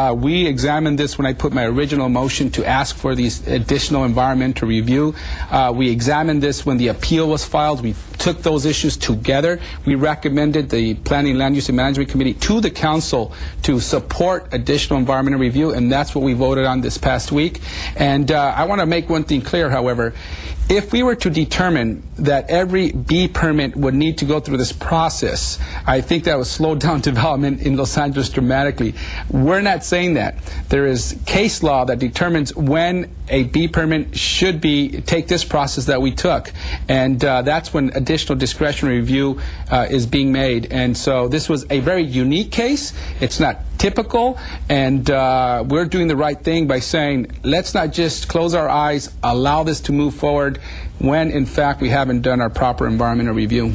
Uh, we examined this when I put my original motion to ask for these additional environmental review. Uh, we examined this when the appeal was filed. We took those issues together. We recommended the Planning, Land Use, and Management Committee to the Council to support additional environmental review, and that's what we voted on this past week. And uh, I want to make one thing clear, however. If we were to determine that every B permit would need to go through this process, I think that would slow down development in Los Angeles dramatically. We're not saying that. There is case law that determines when a B permit should be take this process that we took, and uh, that's when additional discretionary review uh, is being made. And so this was a very unique case. It's not typical, and uh, we're doing the right thing by saying let's not just close our eyes, allow this to move forward, when in fact we haven't done our proper environmental review.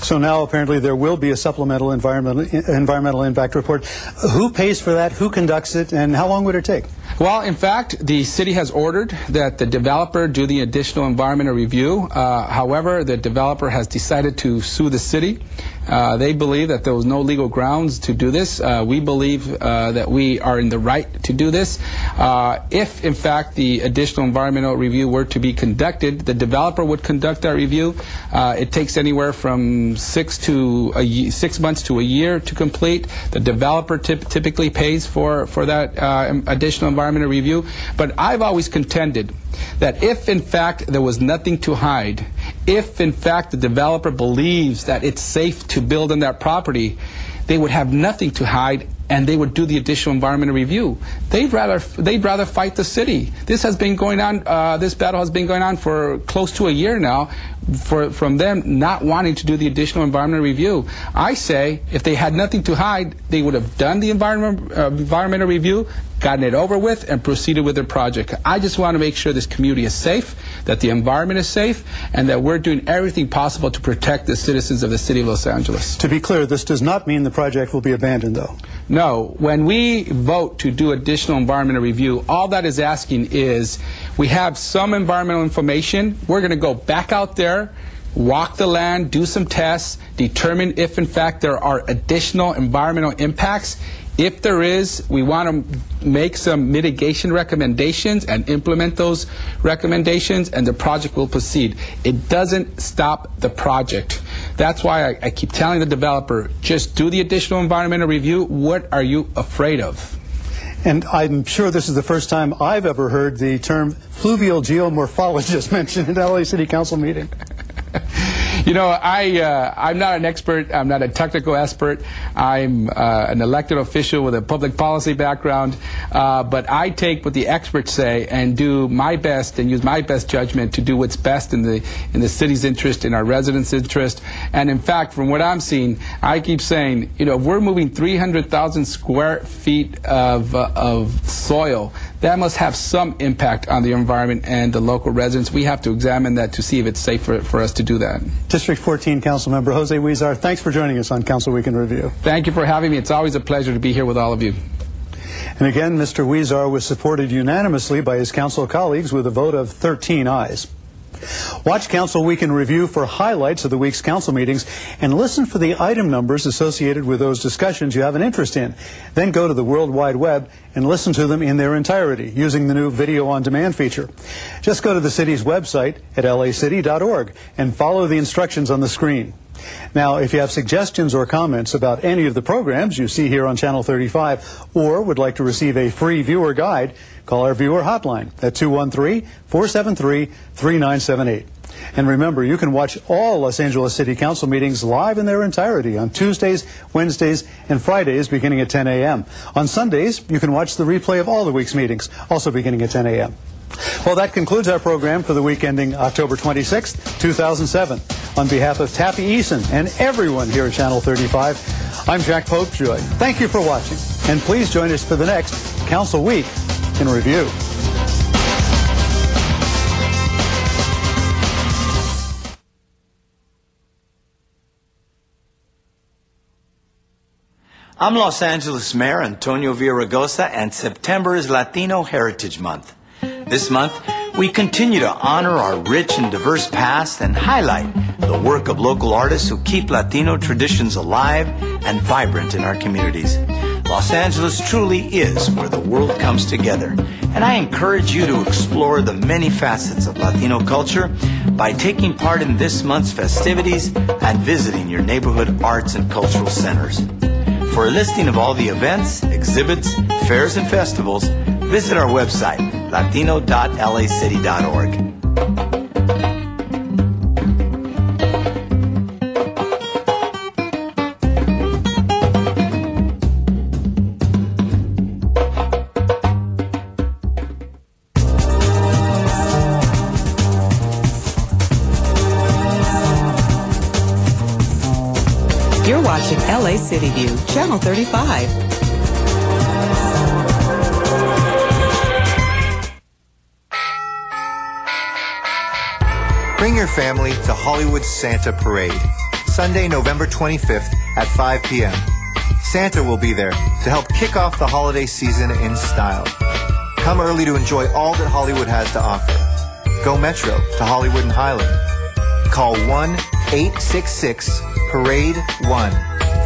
So now apparently there will be a supplemental environmental environmental impact report. Who pays for that? Who conducts it? And how long would it take? Well, in fact, the city has ordered that the developer do the additional environmental review. Uh, however, the developer has decided to sue the city. Uh, they believe that there was no legal grounds to do this. Uh, we believe uh, that we are in the right to do this. Uh, if, in fact, the additional environmental review were to be conducted, the developer would conduct that review. Uh, it takes anywhere from six to six months to a year to complete. The developer typically pays for for that additional environmental review. But I've always contended that if in fact there was nothing to hide, if in fact the developer believes that it's safe to build on that property, they would have nothing to hide and they would do the additional environmental review. They'd rather they'd rather fight the city. This has been going on. Uh, this battle has been going on for close to a year now. For, from them not wanting to do the additional environmental review, I say if they had nothing to hide, they would have done the environment, uh, environmental review, gotten it over with, and proceeded with their project. I just want to make sure this community is safe, that the environment is safe, and that we're doing everything possible to protect the citizens of the city of Los Angeles. To be clear, this does not mean the project will be abandoned, though. No. When we vote to do additional environmental review, all that is asking is we have some environmental information. We're going to go back out there walk the land, do some tests, determine if in fact there are additional environmental impacts. If there is, we want to make some mitigation recommendations and implement those recommendations, and the project will proceed. It doesn't stop the project. That's why I, I keep telling the developer, just do the additional environmental review. What are you afraid of? And I'm sure this is the first time I've ever heard the term fluvial geomorphologist mentioned in an LA City Council meeting. You know, I, uh, I'm not an expert. I'm not a technical expert. I'm uh, an elected official with a public policy background. Uh, but I take what the experts say and do my best and use my best judgment to do what's best in the, in the city's interest, in our residents' interest. And in fact, from what I'm seeing, I keep saying, you know, if we're moving 300,000 square feet of, uh, of soil, that must have some impact on the environment and the local residents. We have to examine that to see if it's safe for, for us to do that. District 14 Council Member Jose Huizar, thanks for joining us on Council Week in Review. Thank you for having me. It's always a pleasure to be here with all of you. And again, Mr. Huizar was supported unanimously by his council colleagues with a vote of 13 ayes. Watch Council Week in Review for highlights of the week's council meetings and listen for the item numbers associated with those discussions you have an interest in. Then go to the World Wide Web and listen to them in their entirety using the new video on demand feature. Just go to the city's website at lacity.org and follow the instructions on the screen. Now, if you have suggestions or comments about any of the programs you see here on Channel 35 or would like to receive a free viewer guide, call our viewer hotline at 213-473-3978. And remember, you can watch all Los Angeles City Council meetings live in their entirety on Tuesdays, Wednesdays, and Fridays beginning at 10 a.m. On Sundays, you can watch the replay of all the week's meetings, also beginning at 10 a.m. Well, that concludes our program for the week ending October 26, 2007. On behalf of Tappy Eason and everyone here at Channel 35, I'm Jack Popejoy. Thank you for watching, and please join us for the next Council Week in Review. I'm Los Angeles Mayor Antonio Villaraigosa, and September is Latino Heritage Month. This month, we continue to honor our rich and diverse past and highlight the work of local artists who keep Latino traditions alive and vibrant in our communities. Los Angeles truly is where the world comes together, and I encourage you to explore the many facets of Latino culture by taking part in this month's festivities and visiting your neighborhood arts and cultural centers. For a listing of all the events, exhibits, fairs, and festivals, visit our website, latino.lacity.org. City View, Channel 35. Bring your family to Hollywood Santa Parade, Sunday, November 25th at 5 p.m. Santa will be there to help kick off the holiday season in style. Come early to enjoy all that Hollywood has to offer. Go Metro to Hollywood and Highland. Call 1 866 Parade 1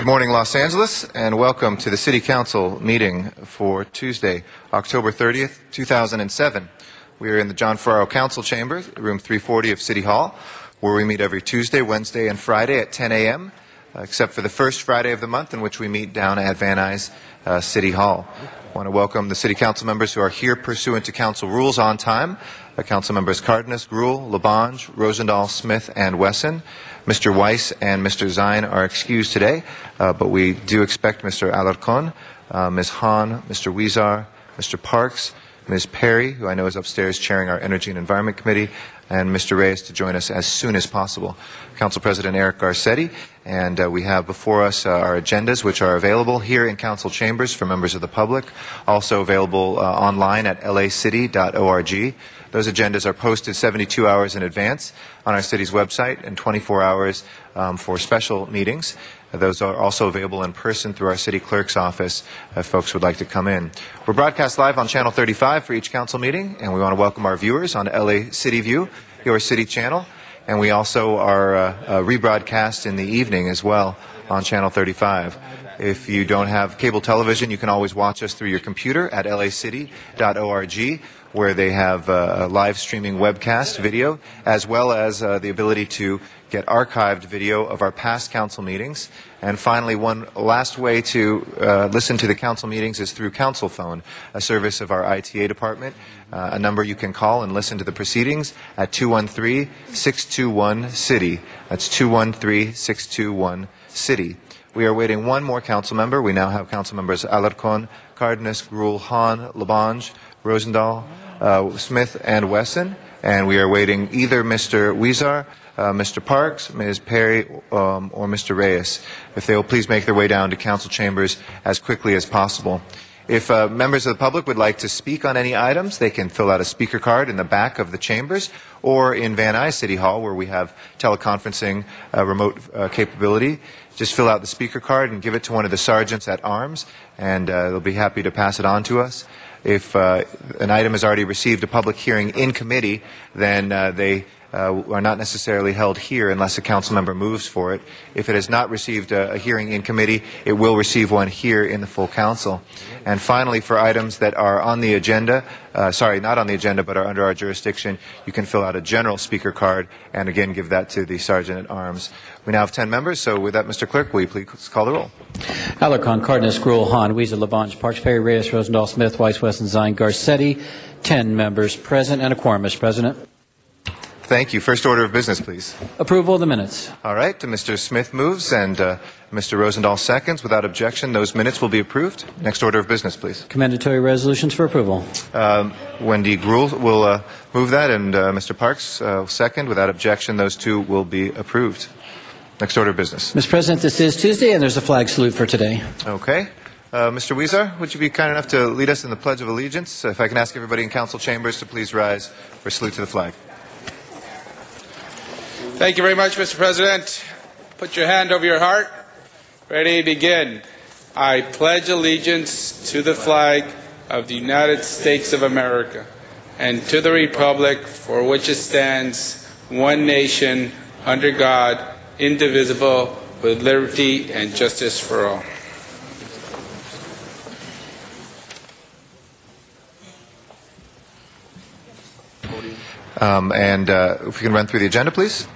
Good morning, Los Angeles, and welcome to the City Council meeting for Tuesday, October 30th, 2007. We are in the John Ferraro Council Chamber, room 340 of City Hall, where we meet every Tuesday, Wednesday, and Friday at 10 a.m., uh, except for the first Friday of the month, in which we meet down at Van Nuys uh, City Hall. I want to welcome the City Council members who are here pursuant to Council rules on time. Uh, Council members Cardenas, Greuel, LaBonge, Rosendahl, Smith, and Wesson. Mr. Weiss and Mr. Zine are excused today, uh, but we do expect Mr. Alarcon, uh, Ms. Hahn, Mr. Huizar, Mr. Parks, Ms. Perry, who I know is upstairs chairing our Energy and Environment Committee, and Mr. Reyes to join us as soon as possible. Council President Eric Garcetti, and uh, we have before us uh, our agendas, which are available here in Council chambers for members of the public, also available uh, online at lacity.org. Those agendas are posted 72 hours in advance on our city's website and 24 hours um, for special meetings. Those are also available in person through our city clerk's office if folks would like to come in. We're broadcast live on Channel 35 for each council meeting, and we want to welcome our viewers on LA City View, your city channel. And we also are uh, uh, rebroadcast in the evening as well on Channel 35. If you don't have cable television, you can always watch us through your computer at lacity.org where they have uh, live streaming webcast video, as well as uh, the ability to get archived video of our past council meetings. And finally, one last way to uh, listen to the council meetings is through Council Phone, a service of our ITA department, uh, a number you can call and listen to the proceedings at 213-621-CITY. That's 213-621-CITY. We are waiting one more council member. We now have council members Alarcon, Cardenas, Greuel, Hahn, LaBonge, Rosendahl, uh, Smith, and Wesson. And we are waiting either Mr. Huizar, uh, Mr. Parks, Ms. Perry, um, or Mr. Reyes, if they will please make their way down to council chambers as quickly as possible. If uh, members of the public would like to speak on any items, they can fill out a speaker card in the back of the chambers or in Van Nuys City Hall where we have teleconferencing uh, remote uh, capability. Just fill out the speaker card and give it to one of the sergeants at arms, and uh, they'll be happy to pass it on to us. If uh, an item has already received a public hearing in committee, then uh, they uh, are not necessarily held here unless a council member moves for it. If it has not received a, a, hearing in committee, it will receive one here in the full council. And finally, for items that are on the agenda, uh, sorry, not on the agenda, but are under our jurisdiction, you can fill out a general speaker card and again give that to the sergeant at arms. We now have 10 members, so with that, Mr. Clerk, will you please call the roll? Alarcon, Cardenas, Greuel, Hahn, Huizar, LaBonge, Parks, Perry, Reyes, Rosendahl, Smith, Weiss, Wesson, Zine, Garcetti. 10 members present and a quorum, Mr. President. Thank you. First order of business, please. Approval of the minutes. All right. Mr. Smith moves and uh, Mr. Rosendahl seconds. Without objection, those minutes will be approved. Next order of business, please. Commendatory resolutions for approval. Um, Wendy Greuel will uh, move that, and uh, Mr. Parks uh, second. Without objection, those two will be approved. Next order of business. Mr. President, this is Tuesday, and there's a flag salute for today. Okay. Uh, Mr. Huizar, would you be kind enough to lead us in the Pledge of Allegiance? If I can ask everybody in council chambers to please rise for salute to the flag. Thank you very much, Mr. President. Put your hand over your heart. Ready, begin. I pledge allegiance to the flag of the United States of America and to the republic for which it stands, one nation, under God, indivisible, with liberty and justice for all. Um, and uh, if we can run through the agenda, please.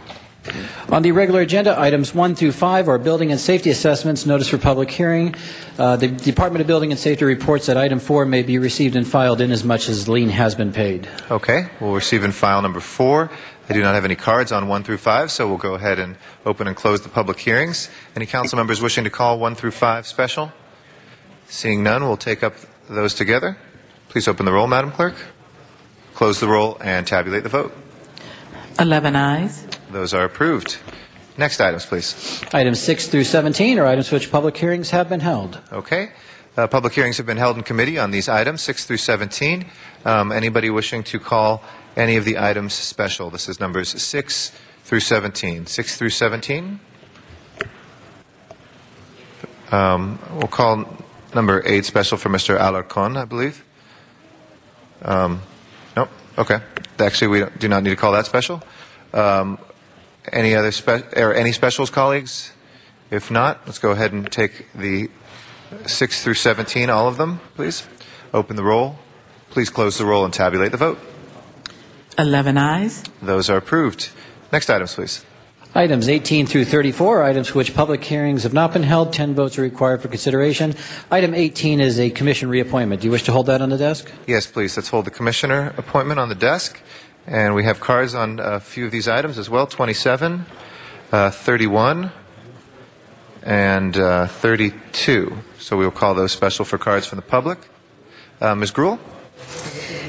On the regular agenda, items 1 through 5 are building and safety assessments, notice for public hearing. Uh, the Department of Building and Safety reports that item 4 may be received and filed in as much as lien has been paid. Okay, we'll receive and file number 4. I do not have any cards on 1 through 5, so we'll go ahead and open and close the public hearings. Any council members wishing to call 1 through 5 special? Seeing none, we'll take up those together. Please open the roll, Madam Clerk. Close the roll and tabulate the vote. 11 ayes. Those are approved. Next items, please. Items 6 through 17 are items for which public hearings have been held. Okay. Uh, public hearings have been held in committee on these items, 6 through 17. Um, anybody wishing to call any of the items special? This is numbers 6 through 17. 6 through 17. Um, we'll call number 8 special for Mr. Alarcon, I believe. Um, nope. Okay. Actually, we do not need to call that special. Um, any other spe- or any specials, colleagues? If not, let's go ahead and take the 6 through 17, all of them, please. Open the roll. Please close the roll and tabulate the vote. 11 eyes. Those are approved. Next items, please. Items 18 through 34 items for which public hearings have not been held. 10 votes are required for consideration. Item 18 is a commission reappointment. Do you wish to hold that on the desk? Yes, please. Let's hold the commissioner appointment on the desk. And we have cards on a few of these items as well 27, uh, 31, and uh, 32. So we will call those special for cards from the public. Uh, Ms. Greuel?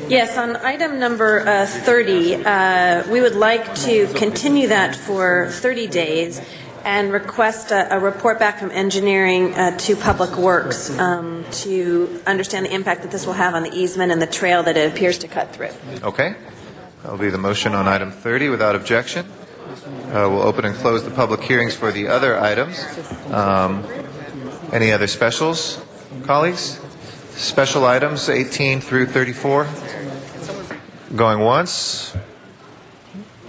Yes, on item number uh, 30, uh, we would like to continue that for 30 days and request a, a report back from engineering uh, to Public Works um, to understand the impact that this will have on the easement and the trail that it appears to cut through. Okay. That'll be the motion on item 30 without objection. Uh, we'll open and close the public hearings for the other items. Um, any other specials, colleagues? Special items 18 through 34? Going once?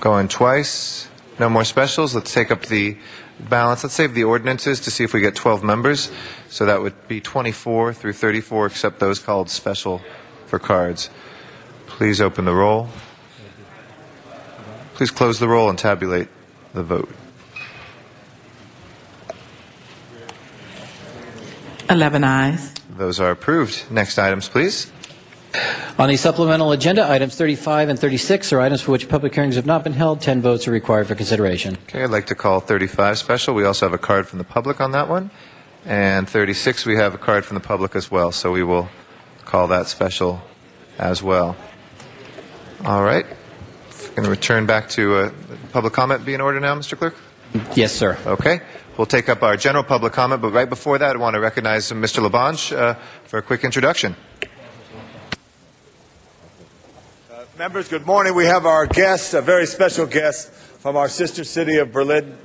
Going twice? No more specials? Let's take up the balance. Let's save the ordinances to see if we get 12 members. So that would be 24 through 34, except those called special for cards. Please open the roll. Please close the roll and tabulate the vote. 11 eyes. Those are approved. Next items, please. On the supplemental agenda, items 35 and 36 are items for which public hearings have not been held. 10 votes are required for consideration. Okay, I'd like to call 35 special. We also have a card from the public on that one. And 36, we have a card from the public as well, so we will call that special as well. All right. Going to return back to uh, public comment be in order now, Mr. Clerk? Yes, sir. Okay. We'll take up our general public comment, but right before that, I want to recognize Mr. LaBonge uh, for a quick introduction. Members, good morning. We have our guest, a very special guest from our sister city of Berlin,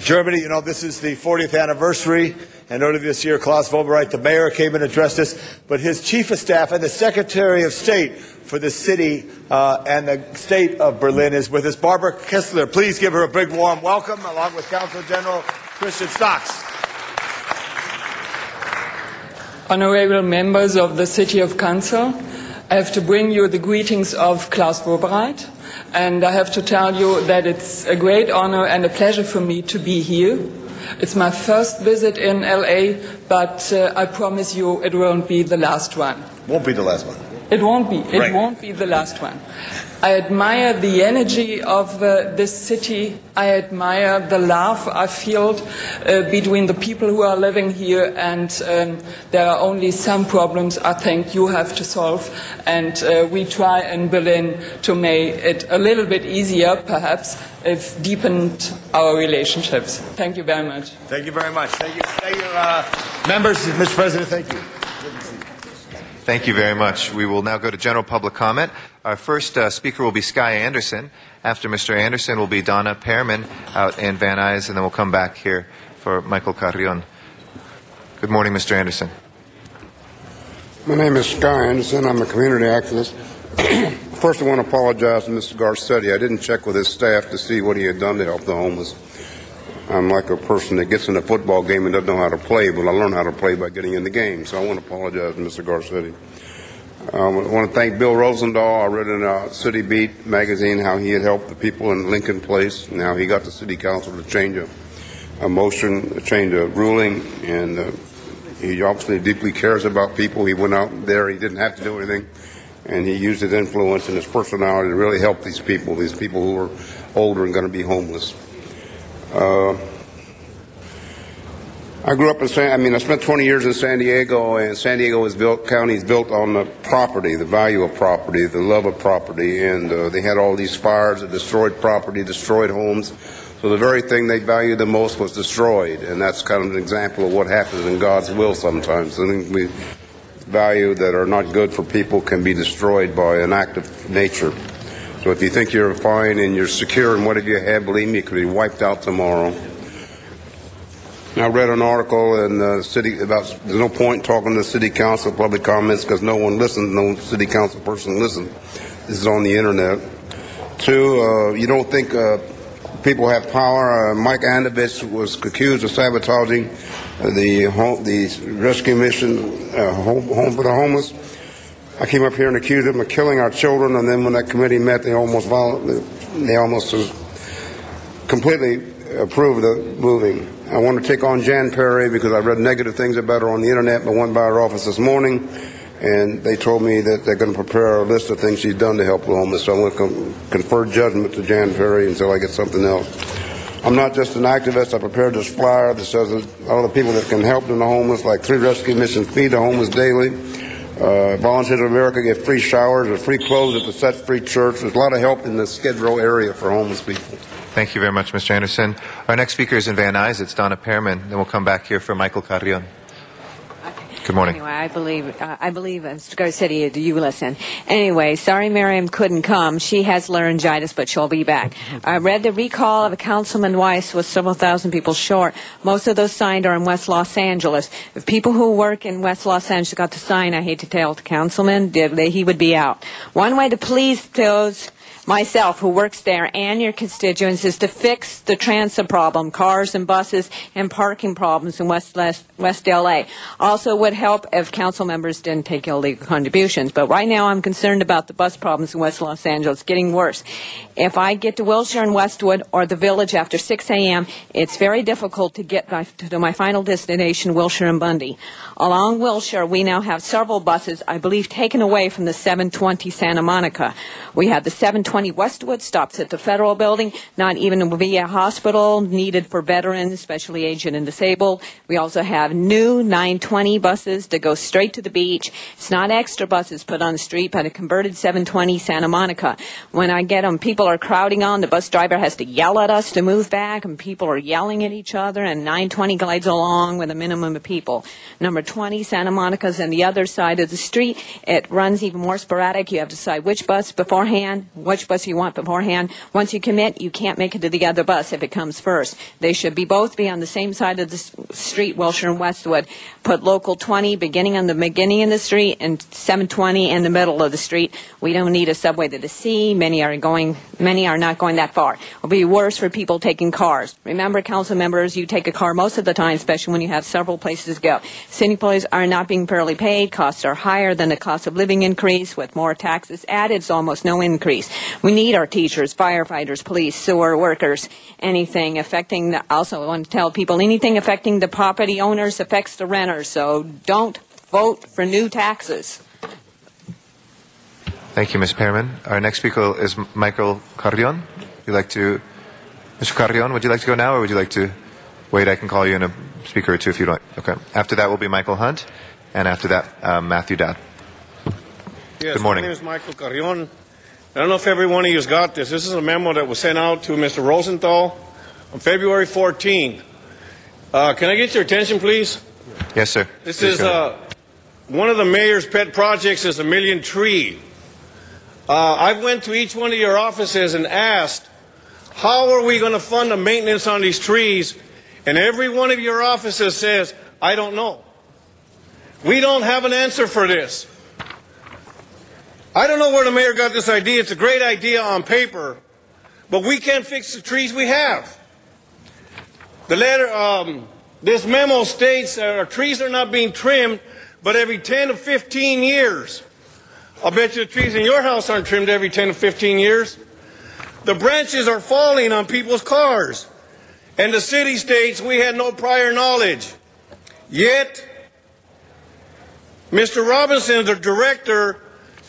Germany. You know, this is the 40th anniversary, and earlier this year, Klaus Wowereit, the mayor, came and addressed us. But his chief of staff and the secretary of state for the city uh, and the state of Berlin is with us. Barbara Kisseler, please give her a big warm welcome, along with Council General Christian Stocks. Honorable members of the City of Council, I have to bring you the greetings of Klaus Wowereit, and I have to tell you that it's a great honor and a pleasure for me to be here. It's my first visit in LA, but uh, I promise you it won't be the last one. Won't be the last one. It won't be. It Right. won't be the last one. I admire the energy of uh, this city. I admire the love I feel uh, between the people who are living here, and um, there are only some problems I think you have to solve. And uh, we try in Berlin to make it a little bit easier, perhaps, if deepened our relationships. Thank you very much. Thank you very much. Thank you, thank you uh, members, Mr. President. Thank you. Thank you very much. We will now go to general public comment. Our first uh, speaker will be Sky Anderson. After Mr. Anderson will be Donna Pearman out in Van Nuys, and then we'll come back here for Michael Carrion. Good morning, Mr. Anderson. My name is Sky Anderson. I'm a community activist. First, I want to apologize to Mr. Garcetti. I didn't check with his staff to see what he had done to help the homeless. I'm like a person that gets in a football game and doesn't know how to play, but I learned how to play by getting in the game. So I want to apologize Mr. Garcetti. Um, I want to thank Bill Rosendahl. I read in uh, City Beat magazine how he had helped the people in Lincoln Place Now he got the city council to change a, a motion, change a ruling, and uh, he obviously deeply cares about people. He went out there, he didn't have to do anything, and he used his influence and his personality to really help these people, these people who are older and going to be homeless. Uh, I grew up in San. I mean, I spent 20 years in San Diego, and San Diego is built. County is built on the property, the value of property, the love of property, and uh, they had all these fires that destroyed property, destroyed homes. So the very thing they valued the most was destroyed, and that's kind of an example of what happens in God's will sometimes. The things we value that are not good for people can be destroyed by an act of nature. So if you think you're fine and you're secure in whatever you have, believe me, it could be wiped out tomorrow. I read an article in the city about there's no point talking to the city council public comments because no one listens, no city council person listens. This is on the internet. Two, uh, you don't think uh, people have power. Uh, Mike Antonovich was accused of sabotaging the home, the rescue mission uh, home, home for the homeless. I came up here and accused them of killing our children, and then when that committee met, they almost violently, they almost completely approved the moving. I want to take on Jan Perry because I read negative things about her on the internet, but went by her office this morning, and they told me that they're going to prepare a list of things she's done to help the homeless. So I'm going to confer judgment to Jan Perry until I get something else. I'm not just an activist. I prepared this flyer that says all the people that can help the homeless, like three rescue missions, feed the homeless daily. Uh, Volunteers of America get free showers or free clothes at the Set Free Church. There's a lot of help in the Skid Row area for homeless people. Thank you very much, Mr. Anderson. Our next speaker is in Van Nuys. It's Donna Pearman. Then we'll come back here for Michael Carrion. Good morning. Anyway, I believe uh, I believe Mr. Garcetti, do you listen? Anyway, sorry Miriam couldn't come. She has laryngitis, but she'll be back. I read the recall of a Councilman Weiss was several thousand people short. Most of those signed are in West Los Angeles. If people who work in West Los Angeles got to sign, I hate to tell the councilman, that he would be out. One way to please those myself who works there and your constituents is to fix the transit problem, cars and buses and parking problems in West, West LA. Also would help if council members didn't take illegal contributions. But right now I'm concerned about the bus problems in West Los Angeles getting worse. If I get to Wilshire and Westwood or the village after 6 a.m., it's very difficult to get to my final destination, Wilshire and Bundy. Along Wilshire, we now have several buses, I believe, taken away from the 720 Santa Monica. We have the 720 Westwood stops at the federal building, not even a VA hospital needed for veterans, especially aged and disabled. We also have new 920 buses that go straight to the beach. It's not extra buses put on the street, but a converted 720 Santa Monica. When I get them, people are crowding on. The bus driver has to yell at us to move back, and people are yelling at each other, and 920 glides along with a minimum of people. Number 20, Santa Monica's on the other side of the street. It runs even more sporadic. You have to decide which bus beforehand, which bus you want beforehand. Once you commit, you can't make it to the other bus if it comes first. They should be both be on the same side of the street, Wilshire and Westwood. Put local 20 beginning on the beginning of the street and 720 in the middle of the street. We don't need a subway to the sea. Many are going, many are not going that far. It'll be worse for people taking cars. Remember, council members, you take a car most of the time, especially when you have several places to go. City employees are not being fairly paid. Costs are higher than the cost of living increase. With more taxes added, it's almost no increase. We need our teachers, firefighters, police, sewer workers, anything affecting the, also I want to tell people anything affecting the property owners affects the renters. So don't vote for new taxes. Thank you, Ms. Pearman. Our next speaker is Michael Carrion. Would you like to, Mr. Carrion, would you like to go now or would you like to wait? I can call you in a speaker or two if you'd like. Okay. After that will be Michael Hunt, and after that, um, Matthew Dowd. Yes, Good morning. My name is Michael Carrion. I don't know if every one of you has got this. This is a memo that was sent out to Mr. Rosenthal on February 14. Uh, can I get your attention, please? Yes, sir. This is uh, one of the mayor's pet projects is a million tree. Uh, I went to each one of your offices and asked, how are we going to fund the maintenance on these trees? And every one of your offices says, I don't know. We don't have an answer for this. I don't know where the mayor got this idea. It's a great idea on paper, but we can't fix the trees we have. The letter, um, this memo states that our trees are not being trimmed, but every 10 to 15 years. I'll bet you the trees in your house aren't trimmed every 10 to 15 years. The branches are falling on people's cars. And the city states we had no prior knowledge. Yet, Mr. Robinson, the director,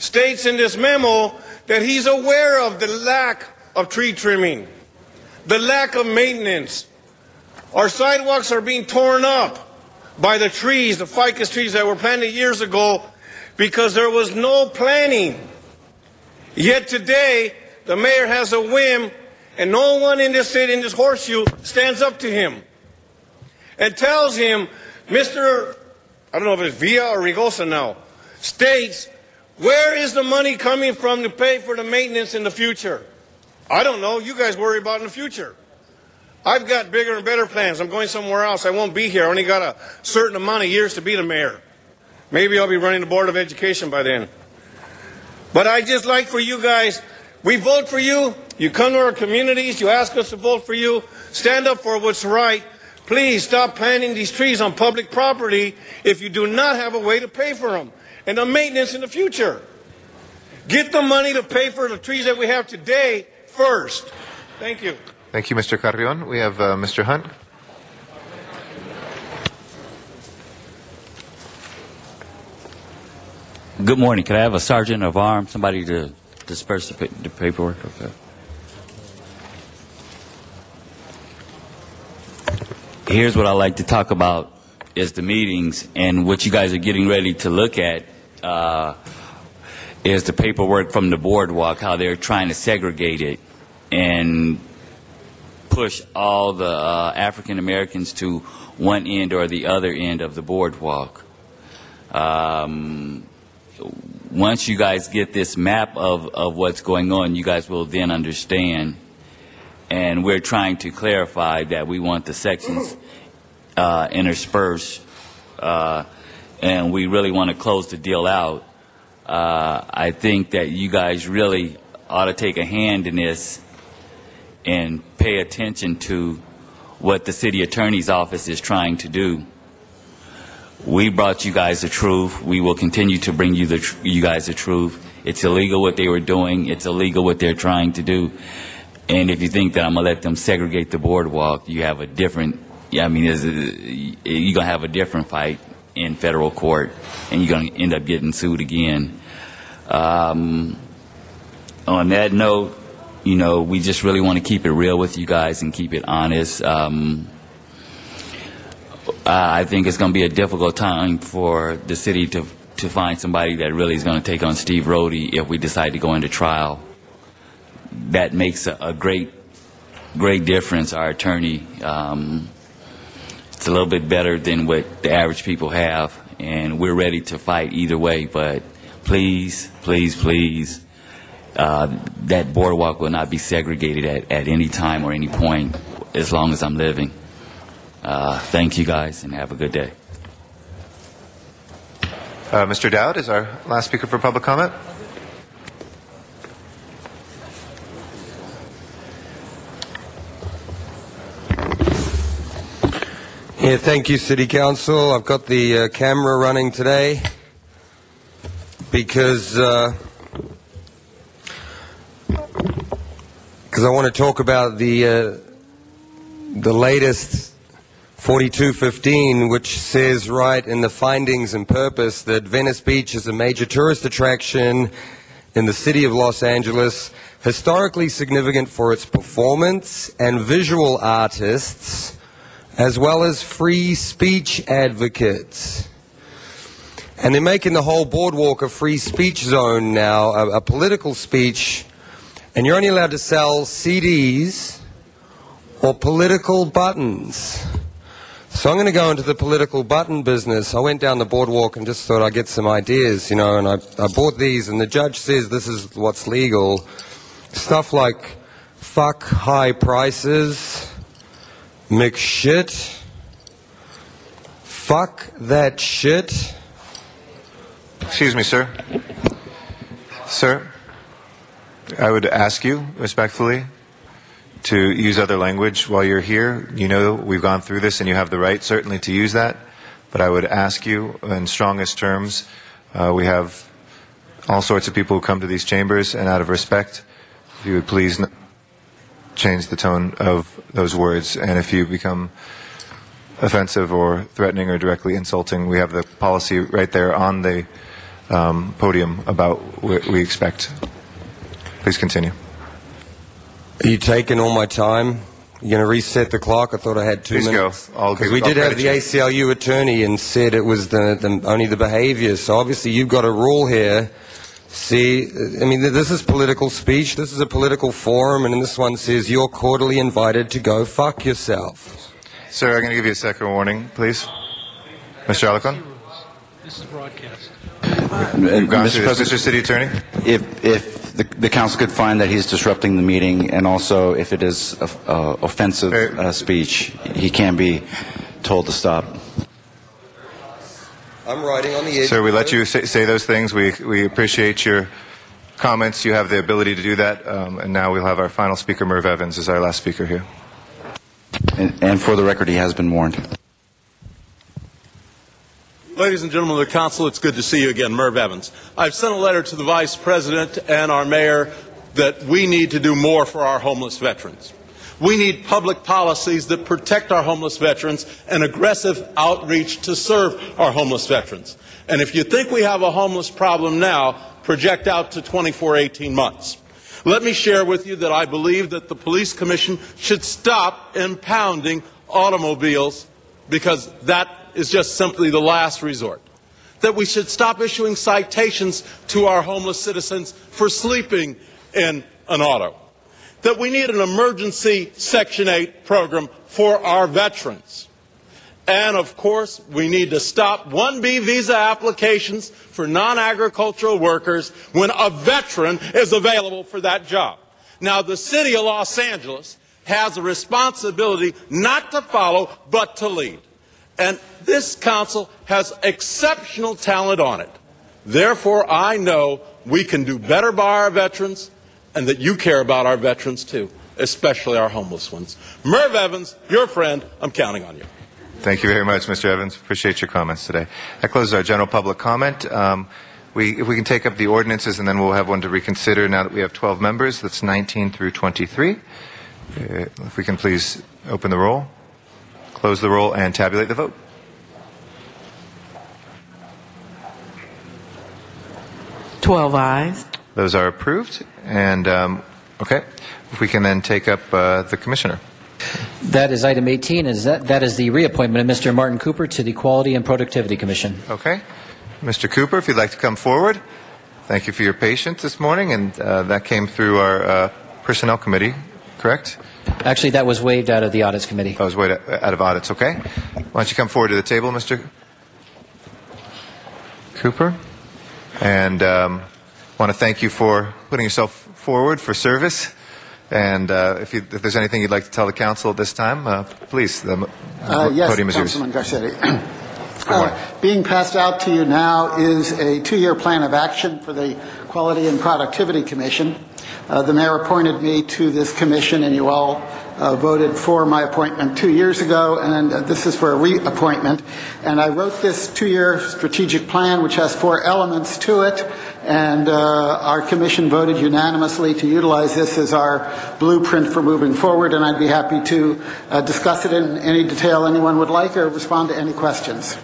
states in this memo that he's aware of the lack of tree trimming, the lack of maintenance. Our sidewalks are being torn up by the trees, the ficus trees that were planted years ago because there was no planning. Yet today, the mayor has a whim and no one in this city, in this horseshoe, stands up to him and tells him, Mr. I don't know if it's Villa or Rigosa now, states where is the money coming from to pay for the maintenance in the future? I don't know. You guys worry about in the future. I've got bigger and better plans. I'm going somewhere else. I won't be here. I only got a certain amount of years to be the mayor. Maybe I'll be running the Board of Education by then. But I just like for you guys, we vote for you, You come to our communities, you ask us to vote for you, stand up for what's right. Please stop planting these trees on public property if you do not have a way to pay for them and the maintenance in the future. Get the money to pay for the trees that we have today first. Thank you. Thank you, Mr. Carrion. We have uh, Mr. Hunt. Good morning. Could I have a sergeant of arms, somebody to disperse the, pa- the paperwork? Okay. Here's what I like to talk about is the meetings and what you guys are getting ready to look at uh, is the paperwork from the boardwalk, how they're trying to segregate it and push all the uh, African Americans to one end or the other end of the boardwalk. Um, once you guys get this map of, of what's going on, you guys will then understand. And we're trying to clarify that we want the sections uh, interspersed, uh, and we really want to close the deal out. Uh, I think that you guys really ought to take a hand in this and pay attention to what the city attorney's office is trying to do. We brought you guys the truth. We will continue to bring you the you guys the truth. It's illegal what they were doing. It's illegal what they're trying to do. And if you think that I'm gonna let them segregate the boardwalk, you have a different. I mean, you're gonna have a different fight in federal court, and you're gonna end up getting sued again. Um, on that note, you know, we just really want to keep it real with you guys and keep it honest. Um, I I think it's going to be a difficult time for the city to to find somebody that really is going to take on Steve Rohde if we decide to go into trial. That makes a, a great great difference. Our attorney, um, it's a little bit better than what the average people have, and we're ready to fight either way. But please, please, please, uh, that boardwalk will not be segregated at, at any time or any point as long as I'm living. Uh, thank you guys and have a good day. Uh, Mr. Dowd is our last speaker for public comment. Yeah, thank you, City Council. I've got the uh, camera running today because uh, because I want to talk about the uh, the latest 4215, which says right in the findings and purpose that Venice Beach is a major tourist attraction in the city of Los Angeles, historically significant for its performance and visual artists as well as free speech advocates. And they're making the whole boardwalk a free speech zone now, a, a political speech, and you're only allowed to sell CDs or political buttons. So I'm going to go into the political button business. I went down the boardwalk and just thought I'd get some ideas, you know, and I, I bought these, and the judge says this is what's legal. Stuff like fuck high prices, McShit. Fuck that shit. Excuse me, sir. Sir, I would ask you respectfully to use other language while you're here. You know we've gone through this and you have the right certainly to use that, but I would ask you in strongest terms. Uh, we have all sorts of people who come to these chambers, and out of respect, if you would please change the tone of those words. And if you become offensive or threatening or directly insulting, we have the policy right there on the um, podium about what we expect. Please continue. Are you taking all my time? You're going to reset the clock? I thought I had two Please go. minutes. I'll Because we did have the. ACLU attorney and said it was the, the only the behaviour. So obviously you've got a rule here. See, I mean, this is political speech. This is a political forum, and this one says you're cordially invited to go fuck yourself. Sir, I'm going to give you a second warning, please. Mr. Alarcon? This is broadcast. Mr. President- Mr. City Attorney? If, if the, the council could find that he's disrupting the meeting, and also if it is uh, uh, offensive uh, speech, he can be told to stop. I'm riding on the edge. Sir, we let you say, say those things. We, we appreciate your comments, you have the ability to do that. Um, and now we'll have our final speaker, Merv Evans, as our last speaker here. And, and for the record, he has been warned. Ladies and gentlemen of the council, it's good to see you again. Merv Evans. I've sent a letter to the vice president and our mayor that we need to do more for our homeless veterans. We need public policies that protect our homeless veterans and aggressive outreach to serve our homeless veterans. And if you think we have a homeless problem now, project out to 24, 18 months. Let me share with you that I believe that the police commission should stop impounding automobiles because that is just simply the last resort. That we should stop issuing citations to our homeless citizens for sleeping in an auto. That we need an emergency Section 8 program for our veterans. And of course, we need to stop 1B visa applications for non-agricultural workers when a veteran is available for that job. Now, the city of Los Angeles has a responsibility not to follow, but to lead. And this council has exceptional talent on it. Therefore, I know we can do better by our veterans and that you care about our veterans too, especially our homeless ones. Merv Evans, your friend, I'm counting on you. Thank you very much, Mr. Evans. Appreciate your comments today. That closes our general public comment. Um, we, if we can take up the ordinances and then we'll have one to reconsider now that we have 12 members, that's 19 through 23. Uh, if we can please open the roll, close the roll, and tabulate the vote. Twelve ayes. Those are approved. And, um, okay, if we can then take up uh, the commissioner. That is item 18. Is that, that is the reappointment of Mr. Martin Cooper to the Quality and Productivity Commission. Okay. Mr. Cooper, if you'd like to come forward. Thank you for your patience this morning, and uh, that came through our uh, Personnel Committee, correct? Actually, that was waived out of the Audits Committee. It was waived out of audits, okay. Why don't you come forward to the table, Mr. Cooper? And um, want to thank you for putting yourself forward for service. And uh, if, you, if, there's anything you'd like to tell the council at this time, uh, please, the uh, yes, podium is yours. Councilman Garcetti. Uh, being passed out to you now is a two-year plan of action for the Quality and Productivity Commission. Uh, the mayor appointed me to this commission, and you all uh, voted for my appointment two years ago, and uh, this is for a reappointment. And I wrote this two-year strategic plan, which has four elements to it, and uh, our commission voted unanimously to utilize this as our blueprint for moving forward, and I'd be happy to uh, discuss it in any detail anyone would like or respond to any questions.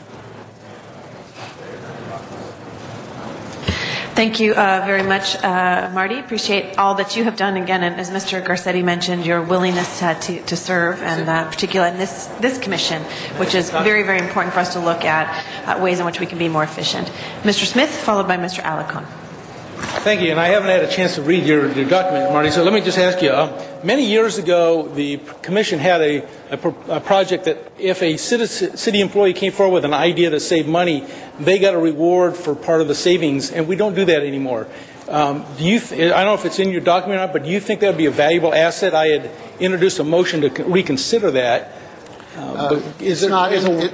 Thank you uh, very much, uh, Marty. Appreciate all that you have done. Again, and as Mr. Garcetti mentioned, your willingness uh, to, to serve, and uh, particularly in this, this commission, which is very, very important for us to look at uh, ways in which we can be more efficient. Mr. Smith, followed by Mr. Alarcon. Thank you. And I haven't had a chance to read your, your document, Marty, so let me just ask you. Um, many years ago, the commission had a, a, a project that if a city, city employee came forward with an idea to save money, they got a reward for part of the savings, and we don't do that anymore. Um, do you th- I don't know if it's in your document or not, but do you think that would be a valuable asset? I had introduced a motion to reconsider that. Uh, uh, is it not? Is a, it,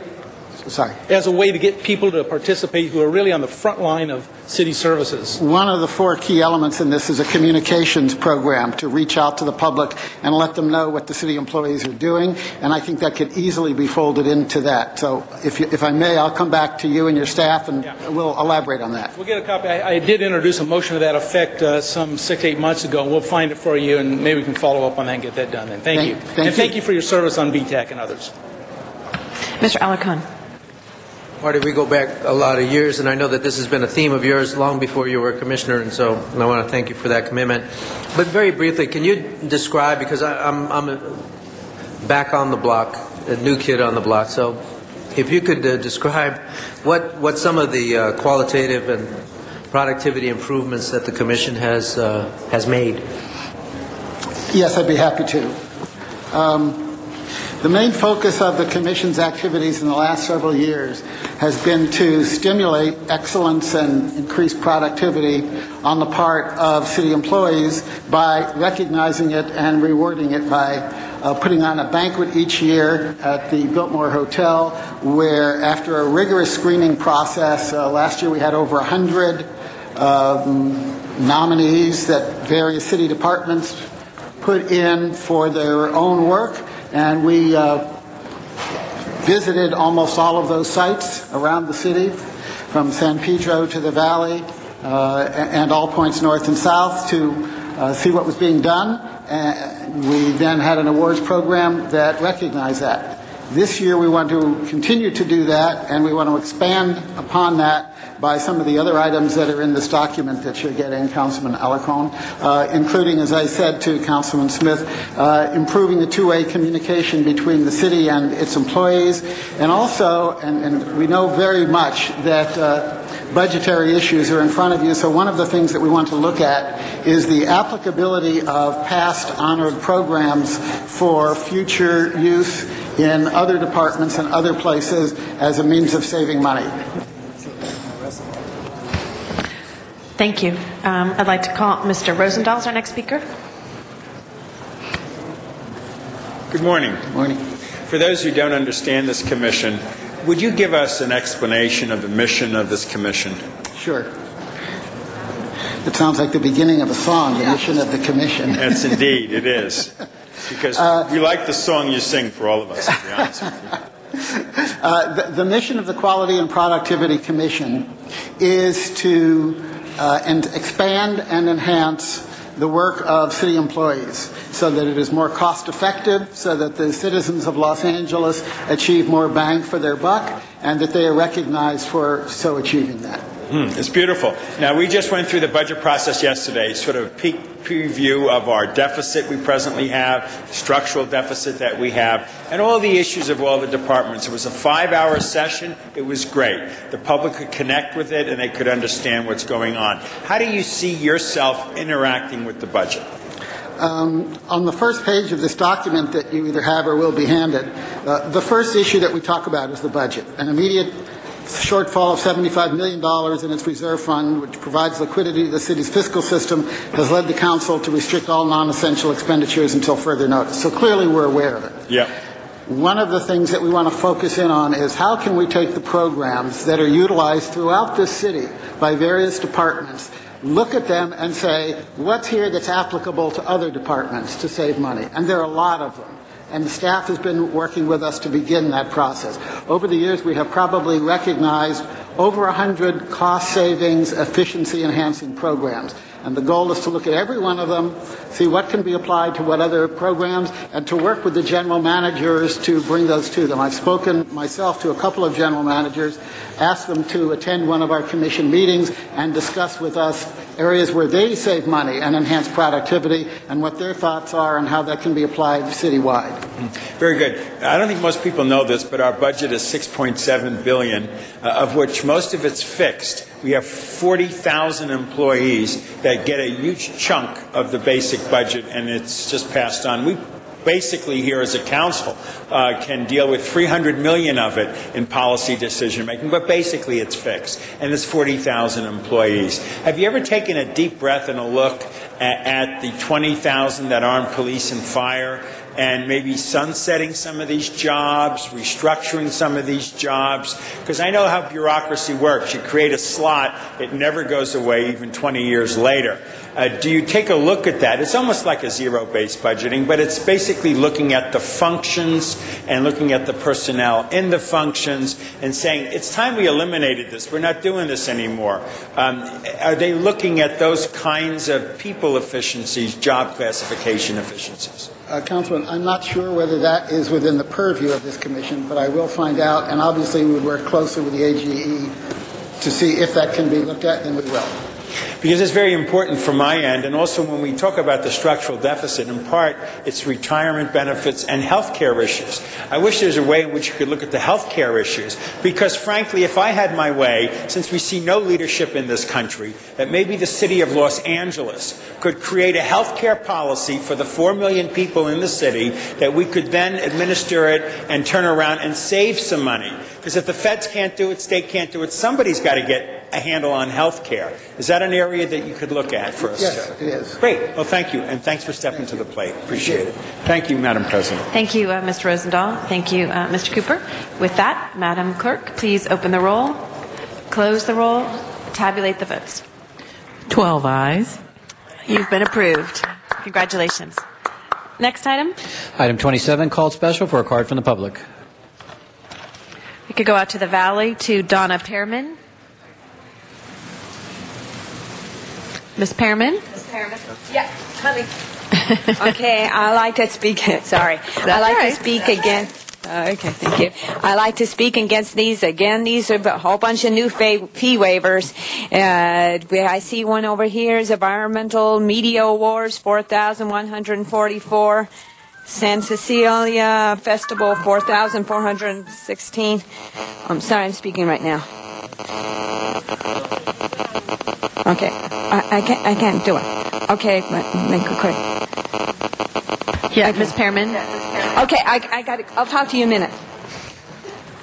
sorry. As a way to get people to participate who are really on the front line of city services. One of the four key elements in this is a communications program to reach out to the public and let them know what the city employees are doing, and I think that could easily be folded into that. So if, you, if I may, I'll come back to you and your staff and yeah. we'll elaborate on that. We'll get a copy. I, I did introduce a motion to that effect uh, some six, eight months ago, and we'll find it for you, and maybe we can follow up on that and get that done then. Thank, thank you. Thank and you. thank you for your service on BTAC and others. Mr. Alarcon. We go back a lot of years, and I know that this has been a theme of yours long before you were a commissioner, and so and I want to thank you for that commitment. But very briefly, can you describe, because I, am I'm, I'm back on the block, a new kid on the block, so if you could uh, describe what, what some of the uh, qualitative and productivity improvements that the commission has, uh, has made. Yes, I'd be happy to. Um, the main focus of the Commission's activities in the last several years has been to stimulate excellence and increase productivity on the part of city employees by recognizing it and rewarding it by uh, putting on a banquet each year at the Biltmore Hotel, where after a rigorous screening process, uh, last year we had over 100 um, nominees that various city departments put in for their own work, and we uh, visited almost all of those sites around the city, from San Pedro to the valley, uh, and all points north and south to uh, see what was being done. And we then had an awards program that recognized that. This year we want to continue to do that, and we want to expand upon that by some of the other items that are in this document that you're getting, Councilman Alarcon, uh, including, as I said to Councilman Smith, uh, improving the two-way communication between the city and its employees, and also, and, and we know very much that uh, budgetary issues are in front of you. So one of the things that we want to look at is the applicability of past honored programs for future use in other departments and other places as a means of saving money. Thank you. Um, I'd like to call Mr. Rosendahl as our next speaker. Good morning. Morning. For those who don't understand this commission, would you give us an explanation of the mission of this commission? Sure. It sounds like the beginning of a song, the mission of the commission. Yes, indeed, it is. Because Uh, we like the song you sing for all of us, to be honest with you. Uh, the, the mission of the Quality and Productivity Commission is to uh, and expand and enhance the work of city employees so that it is more cost effective, so that the citizens of Los Angeles achieve more bang for their buck, and that they are recognized for so achieving that. Hmm, it's beautiful. Now, we just went through the budget process yesterday, sort of peek preview of our deficit we presently have, structural deficit that we have, and all the issues of all the departments. It was a five hour session. It was great. The public could connect with it and they could understand what's going on. How do you see yourself interacting with the budget? Um, on the first page of this document that you either have or will be handed, uh, the first issue that we talk about is the budget. An immediate shortfall of $75 million in its reserve fund, which provides liquidity to the city's fiscal system, has led the council to restrict all non-essential expenditures until further notice. So clearly we're aware of it. Yeah. One of the things that we want to focus in on is how can we take the programs that are utilized throughout this city by various departments, look at them and say, what's here that's applicable to other departments to save money? And there are a lot of them. And the staff has been working with us to begin that process. Over the years, we have probably recognized over 100 cost savings, efficiency enhancing programs. And the goal is to look at every one of them, see what can be applied to what other programs, and to work with the general managers to bring those to them. I've spoken myself to a couple of general managers, asked them to attend one of our commission meetings and discuss with us areas where they save money and enhance productivity and what their thoughts are and how that can be applied citywide. Very good. I don't think most people know this, but our budget is 6.7 billion, uh, of which most of it's fixed. We have 40,000 employees that get a huge chunk of the basic budget, and it's just passed on. We basically here as a council uh, can deal with 300 million of it in policy decision making, but basically it's fixed. And it's 40,000 employees. Have you ever taken a deep breath and a look at, at the 20,000 that in police and fire? And maybe sunsetting some of these jobs, restructuring some of these jobs. Because I know how bureaucracy works. You create a slot, it never goes away even 20 years later. Uh, do you take a look at that? It's almost like a zero based budgeting, but it's basically looking at the functions and looking at the personnel in the functions and saying, it's time we eliminated this. We're not doing this anymore. Um, are they looking at those kinds of people efficiencies, job classification efficiencies? Uh, Councilman, I'm not sure whether that is within the purview of this commission, but I will find out, and obviously we would work closely with the AGE to see if that can be looked at, and we will. Because it's very important from my end, and also when we talk about the structural deficit, in part, it's retirement benefits and health care issues. I wish there's a way in which you could look at the health care issues, because frankly, if I had my way, since we see no leadership in this country, that maybe the city of Los Angeles could create a health care policy for the 4 million people in the city that we could then administer it and turn around and save some money. Because if the feds can't do it, state can't do it, somebody's got to get a handle on health care. Is that an area that you could look at for us? Yes, it is. Great. Well, thank you, and thanks for stepping to the plate. Appreciate it. Thank you, Madam President. Thank you, uh, Mr. Rosendahl. Thank you, uh, Mr. Cooper. With that, Madam Clerk, please open the roll, close the roll, tabulate the votes. 12 eyes. You've been approved. Congratulations. Next item. Item 27, called special for a card from the public. We could go out to the Valley to Donna Pearman. Miss Pearman? Miss Pearman? Yeah, honey. okay, I like to speak. Sorry, I like right. to speak again. Uh, okay, thank you. I like to speak against these again. These are a whole bunch of new fa- fee waivers. Uh, I see one over here is environmental media awards, four thousand one hundred forty-four. San Cecilia Festival, four thousand four hundred sixteen. I'm sorry, I'm speaking right now. Okay, I, I can't. I can't do it. Okay, make it quick. Yeah, Miss Pearman. Okay, I, I got it. I'll talk to you in a minute.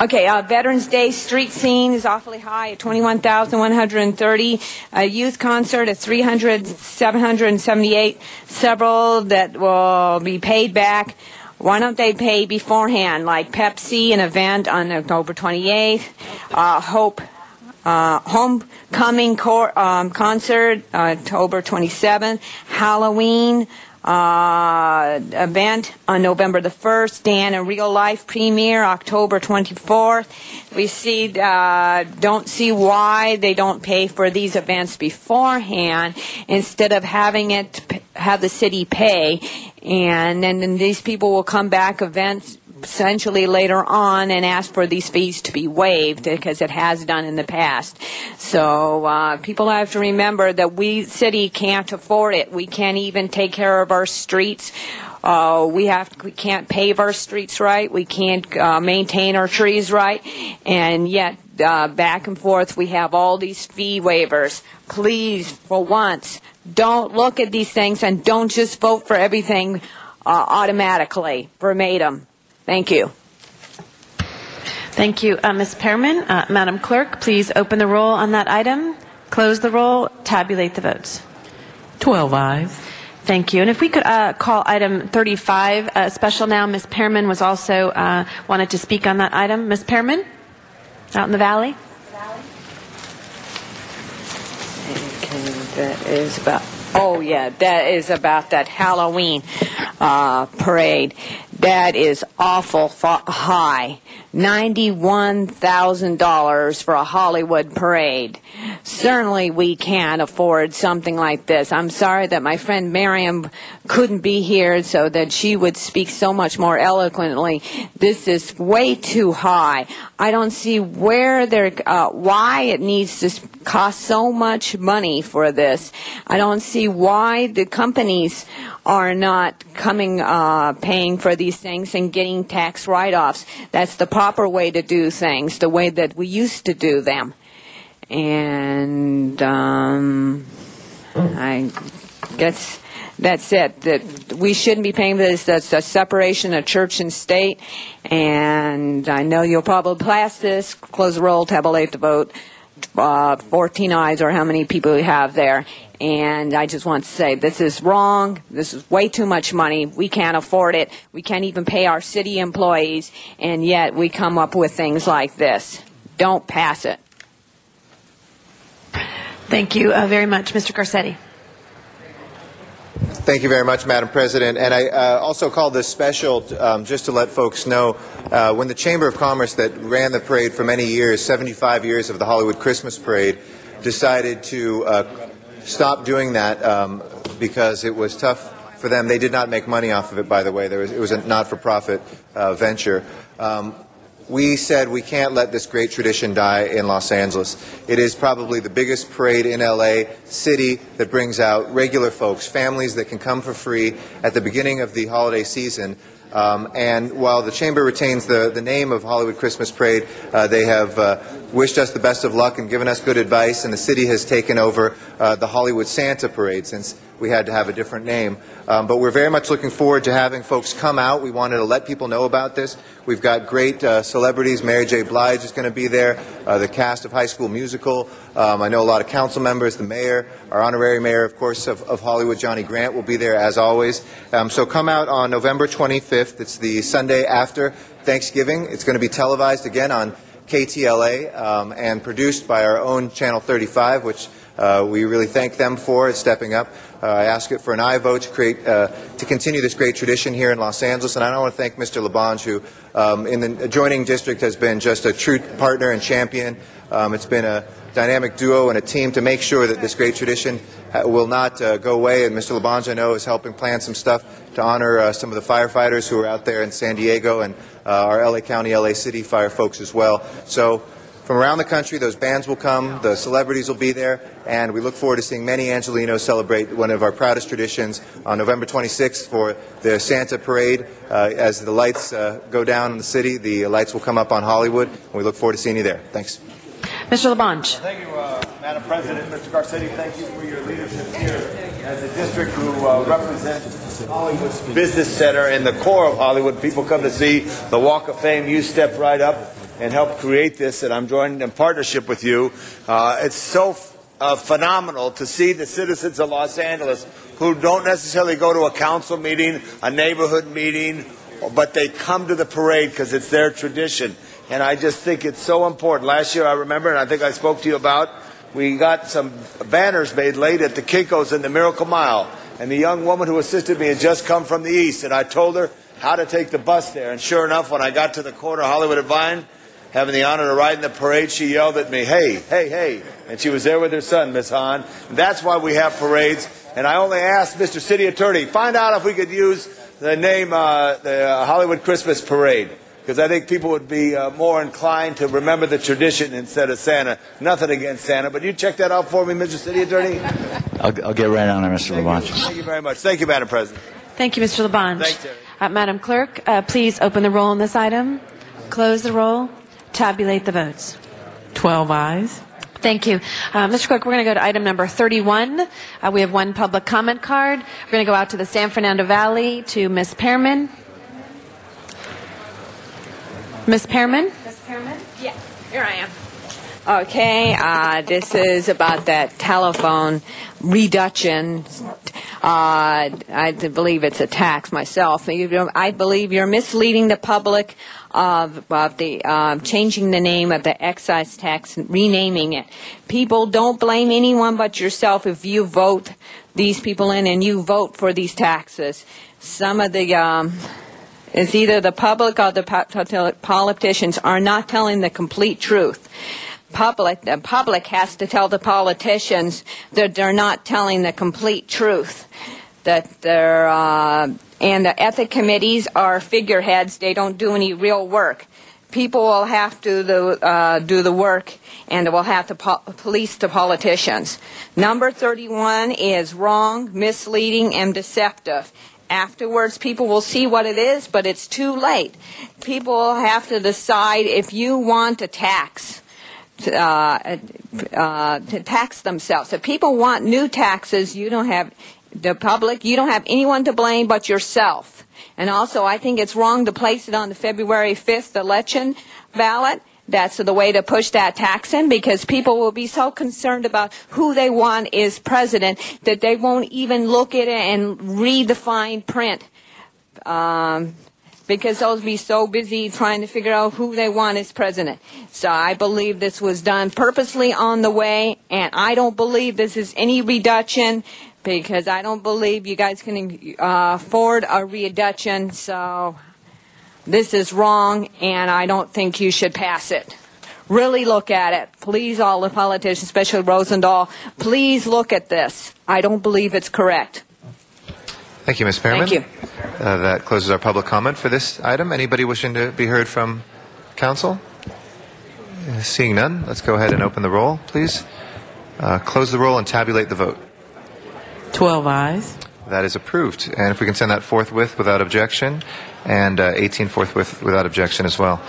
Okay, uh, Veterans Day street scene is awfully high at 21,130. A youth concert at 300, 778. Several that will be paid back. Why don't they pay beforehand, like Pepsi, an event on October 28th, uh, Hope uh, homecoming cor- um, concert uh, October 27th, Halloween uh, event on November the 1st, Dan a real life premiere October 24th. We see uh, don't see why they don't pay for these events beforehand instead of having it have the city pay, and then these people will come back events essentially later on and ask for these fees to be waived because it has done in the past. So uh, people have to remember that we city can't afford it. We can't even take care of our streets. Uh, we have we can't pave our streets right. We can't uh, maintain our trees right, and yet uh, back and forth we have all these fee waivers. Please, for once, don't look at these things and don't just vote for everything uh, automatically, verbatim. Thank you. Thank you, uh, Ms. Pearman. Uh, Madam Clerk, please open the roll on that item, close the roll, tabulate the votes. 12 eyes. Thank you. And if we could uh, call item 35 uh, special now, Ms. Pearman was also uh, wanted to speak on that item. Ms. Pearman, out in the valley. Okay, that is about. Oh yeah, that is about that Halloween uh, parade. That is awful high. Ninety-one thousand dollars for a Hollywood parade. Certainly, we can't afford something like this. I'm sorry that my friend Miriam couldn't be here so that she would speak so much more eloquently. This is way too high. I don't see where there, uh, why it needs to cost so much money for this. I don't see why the companies are not coming, uh, paying for these things and getting tax write-offs. That's the proper way to do things, the way that we used to do them. And um, I guess that's it. That we shouldn't be paying for this. That's a separation of church and state. And I know you'll probably pass this. Close the roll, tabulate the vote. Uh, 14 eyes, or how many people we have there. And I just want to say this is wrong. This is way too much money. We can't afford it. We can't even pay our city employees. And yet we come up with things like this. Don't pass it. Thank you uh, very much, Mr. Garcetti. Thank you very much, Madam President. And I uh, also called this special um, just to let folks know uh, when the Chamber of Commerce that ran the parade for many years, 75 years of the Hollywood Christmas Parade, decided to uh, stop doing that um, because it was tough for them. They did not make money off of it, by the way. There was, it was a not for profit uh, venture. Um, we said we can't let this great tradition die in Los Angeles. It is probably the biggest parade in LA city that brings out regular folks, families that can come for free at the beginning of the holiday season. Um, and while the Chamber retains the, the name of Hollywood Christmas Parade, uh, they have uh, wished us the best of luck and given us good advice, and the city has taken over uh, the Hollywood Santa Parade since we had to have a different name. Um, but we're very much looking forward to having folks come out. We wanted to let people know about this. We've got great uh, celebrities. Mary J. Blige is going to be there, uh, the cast of High School Musical. Um, I know a lot of council members, the mayor, our honorary mayor, of course, of, of Hollywood, Johnny Grant, will be there as always. Um, so come out on November 25th. It's the Sunday after Thanksgiving. It's going to be televised again on KTLA um, and produced by our own Channel 35, which Uh, we really thank them for stepping up. Uh, I ask it for an aye vote to create uh, to continue this great tradition here in Los Angeles, and I want to thank Mr. LaBonge, who um, in the adjoining district has been just a true partner and champion. Um, it's been a dynamic duo and a team to make sure that this great tradition uh, will not uh, go away. And Mr. LaBonge, I know, is helping plan some stuff to honor uh, some of the firefighters who are out there in San Diego and uh, our LA County, LA City fire folks as well. So from around the country, those bands will come, the celebrities will be there, and we look forward to seeing many Angelinos celebrate one of our proudest traditions on November 26th for the Santa Parade. Uh, as the lights uh, go down in the city, the lights will come up on Hollywood, and we look forward to seeing you there. Thanks. Mr. LaBonge. Thank you, uh, Madam President. Mr. Garcetti, thank you for your leadership here as a district who uh, represents Hollywood's business center in the core of Hollywood. People come to see the Walk of Fame. You step right up and help create this, and I'm joined in partnership with you. Uh, it's so uh, phenomenal to see the citizens of Los Angeles who don't necessarily go to a council meeting, a neighborhood meeting, but they come to the parade because it's their tradition. And I just think it's so important. Last year, I remember, and I think I spoke to you about, we got some banners made late at the Kinko's in the Miracle Mile. And the young woman who assisted me had just come from the east, and I told her how to take the bus there. And sure enough, when I got to the corner of Hollywood and Vine, having the honor to ride in the parade, she yelled at me, hey, hey, hey. And she was there with her son, Miss Hahn. And that's why we have parades. And I only asked Mr. City Attorney, find out if we could use the name, uh, the Hollywood Christmas Parade because I think people would be uh, more inclined to remember the tradition instead of Santa. Nothing against Santa, but you check that out for me, Mr. City Attorney. I'll, I'll get right on it, Mr. LaBonge. Thank you very much. Thank you, Madam President. Thank you, Mr. LaBonge. Thanks, Terry. Uh, Madam Clerk, uh, please open the roll on this item, close the roll, tabulate the votes. 12 eyes. Thank you. Uh, Mr. Clerk, we're going to go to item number 31. Uh, we have one public comment card. We're going to go out to the San Fernando Valley to Ms. Pearman. Ms. Pearman? Ms. Pearman? Yeah, here I am. Okay, uh, this is about that telephone reduction. Uh, I believe it's a tax myself. I believe you're misleading the public of, of the uh, changing the name of the excise tax, and renaming it. People don't blame anyone but yourself if you vote these people in and you vote for these taxes. Some of the um, it's either the public or the politicians are not telling the complete truth. Public, the public has to tell the politicians that they're not telling the complete truth. That they're, uh, and the ethic committees are figureheads. They don't do any real work. People will have to the, uh, do the work and will have to po- police the politicians. Number 31 is wrong, misleading, and deceptive afterwards people will see what it is, but it's too late. People have to decide if you want a tax. Uh, uh, to tax themselves. If people want new taxes, you don't have the public, you don't have anyone to blame but yourself. And also, I think it's wrong to place it on the February 5th election ballot that's the way to push that tax in because people will be so concerned about who they want is president that they won't even look at it and read the fine print. Um, because they'll be so busy trying to figure out who they want as president. So I believe this was done purposely on the way, and I don't believe this is any reduction because I don't believe you guys can uh, afford a reduction. So this is wrong, and I don't think you should pass it. Really look at it. Please, all the politicians, especially Rosendahl, please look at this. I don't believe it's correct. Thank you, Ms. Pearman. Thank you. Uh, that closes our public comment for this item. Anybody wishing to be heard from council? Uh, seeing none, let's go ahead and open the roll, please. Uh, close the roll and tabulate the vote. 12 eyes. That is approved. And if we can send that forthwith without objection, and uh, 18 forthwith without objection as well.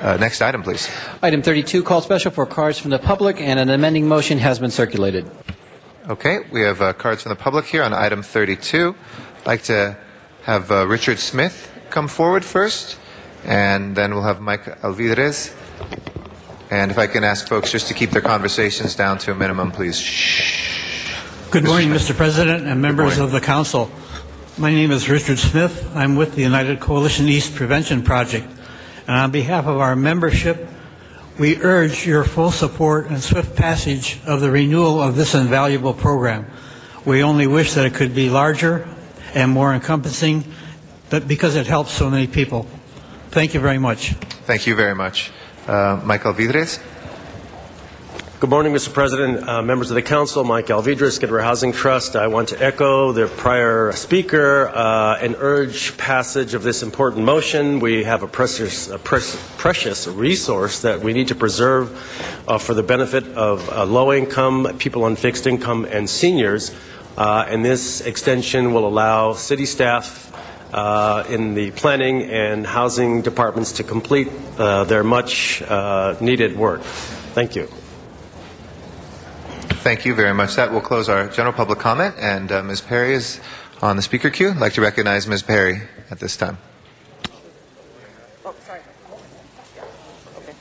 Uh, next item, please. Item 32, call special for cards from the public, and an amending motion has been circulated. Okay, we have uh, cards from the public here on item 32. I'd like to have uh, Richard Smith come forward first, and then we'll have Mike Alvidrez. And if I can ask folks just to keep their conversations down to a minimum, please. Shh. Good morning, Mr. President and members of the council. My name is Richard Smith. I'm with the United Coalition East Prevention Project. And on behalf of our membership, We urge your full support and swift passage of the renewal of this invaluable program. We only wish that it could be larger and more encompassing, but because it helps so many people. Thank you very much. Thank you very much. Uh, Mike Alvidrez? Good morning, Mr. President, uh, members of the Council, Mike Alvidrez, Skid Row Housing Trust. I want to echo the prior speaker uh, and urge passage of this important motion. We have a precious, a pre- precious resource that we need to preserve uh, for the benefit of uh, low income, people on fixed income, and seniors. Uh, and this extension will allow city staff uh, in the planning and housing departments to complete uh, their much uh, needed work. Thank you. Thank you very much. That will close our general public comment, and uh, Ms. Perry is on the speaker queue. I'd like to recognize Ms. Perry at this time. Oh, sorry. Okay.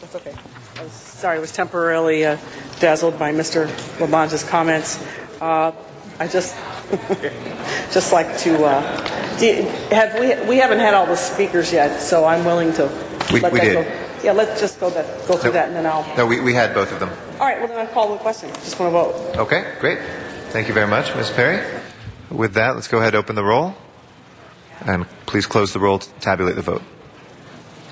That's okay. I was, sorry, I was temporarily uh, dazzled by Mr. LaBonge's comments. Uh, I just just like to uh, you- have we we haven't had all the speakers yet, so I'm willing to We- let we that did. go. Yeah, let's just go that go through No. that, and then I'll. No, we, we had both of them. All right. Well, then I'll call the question. Just want to vote. Okay, great. Thank you very much, Ms. Perry. With that, let's go ahead and open the roll. And please close the roll to tabulate the vote.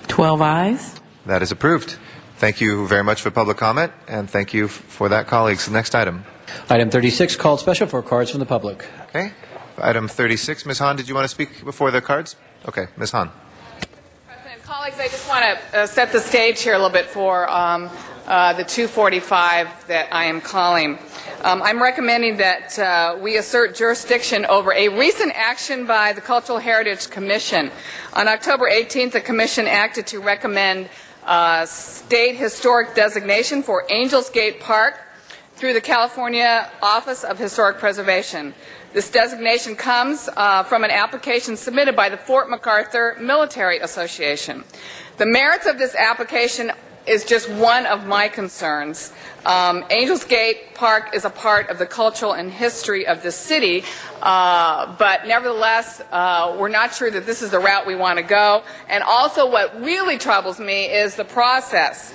12 eyes. That is approved. Thank you very much for public comment, and thank you for that, colleagues. Next item. Item 36, called special for cards from the public. Okay. Item 36, Ms. Hahn, did you want to speak before the cards? Okay, Ms. Hahn. President, colleagues, I just want to uh, set the stage here a little bit for um, uh, the 245 that I am calling. Um, I'm recommending that uh, we assert jurisdiction over a recent action by the Cultural Heritage Commission. On October 18th, the Commission acted to recommend uh, state historic designation for Angels Gate Park through the California Office of Historic Preservation. This designation comes uh, from an application submitted by the Fort MacArthur Military Association. The merits of this application is just one of my concerns. Um, Angels Gate Park is a part of the cultural and history of the city, uh, but nevertheless, uh, we're not sure that this is the route we want to go. And also, what really troubles me is the process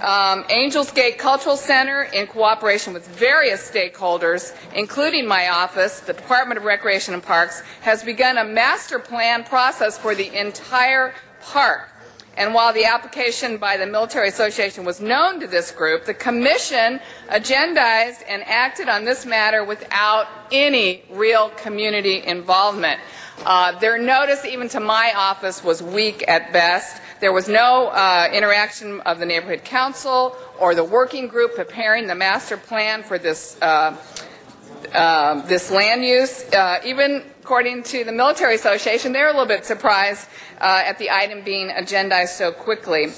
um, Angels Gate Cultural Center, in cooperation with various stakeholders, including my office, the Department of Recreation and Parks, has begun a master plan process for the entire park. And while the application by the Military Association was known to this group, the Commission agendized and acted on this matter without any real community involvement. Uh, their notice, even to my office, was weak at best. There was no uh, interaction of the neighborhood council or the working group preparing the master plan for this uh, uh, this land use. Uh, even according to the military association, they're a little bit surprised uh, at the item being agendized so quickly.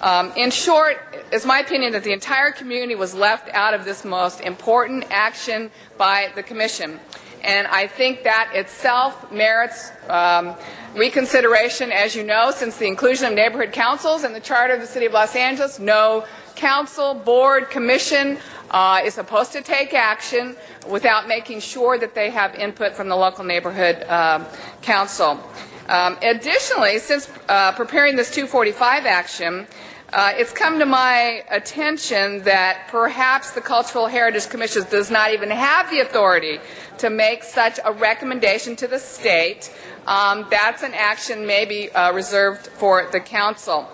Um, in short, it's my opinion that the entire community was left out of this most important action by the commission. And I think that itself merits um, reconsideration. As you know, since the inclusion of neighborhood councils in the charter of the City of Los Angeles, no council, board, commission uh, is supposed to take action without making sure that they have input from the local neighborhood uh, council. Um, additionally, since uh, preparing this 245 action, uh, it's come to my attention that perhaps the Cultural Heritage Commission does not even have the authority to make such a recommendation to the state. Um, that's an action maybe uh, reserved for the council.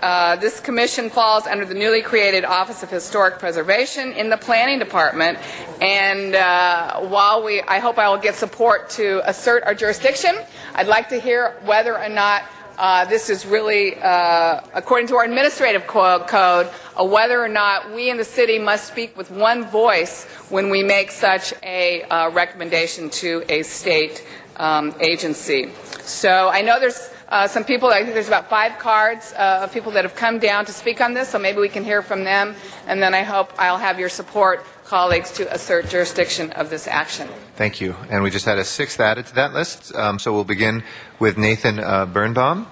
Uh, this commission falls under the newly created Office of Historic Preservation in the Planning Department. And uh, while we, I hope I will get support to assert our jurisdiction, I'd like to hear whether or not uh, this is really, uh, according to our administrative co- code, uh, whether or not we in the city must speak with one voice when we make such a recommendation to a state um, agency. So I know there's uh, some people, I think there's about five cards uh, of people that have come down to speak on this, so maybe we can hear from them, and then I hope I'll have your support, colleagues, to assert jurisdiction of this action. Thank you. And we just had a sixth added to that list. Um, so we'll begin with Nathan uh, Birnbaum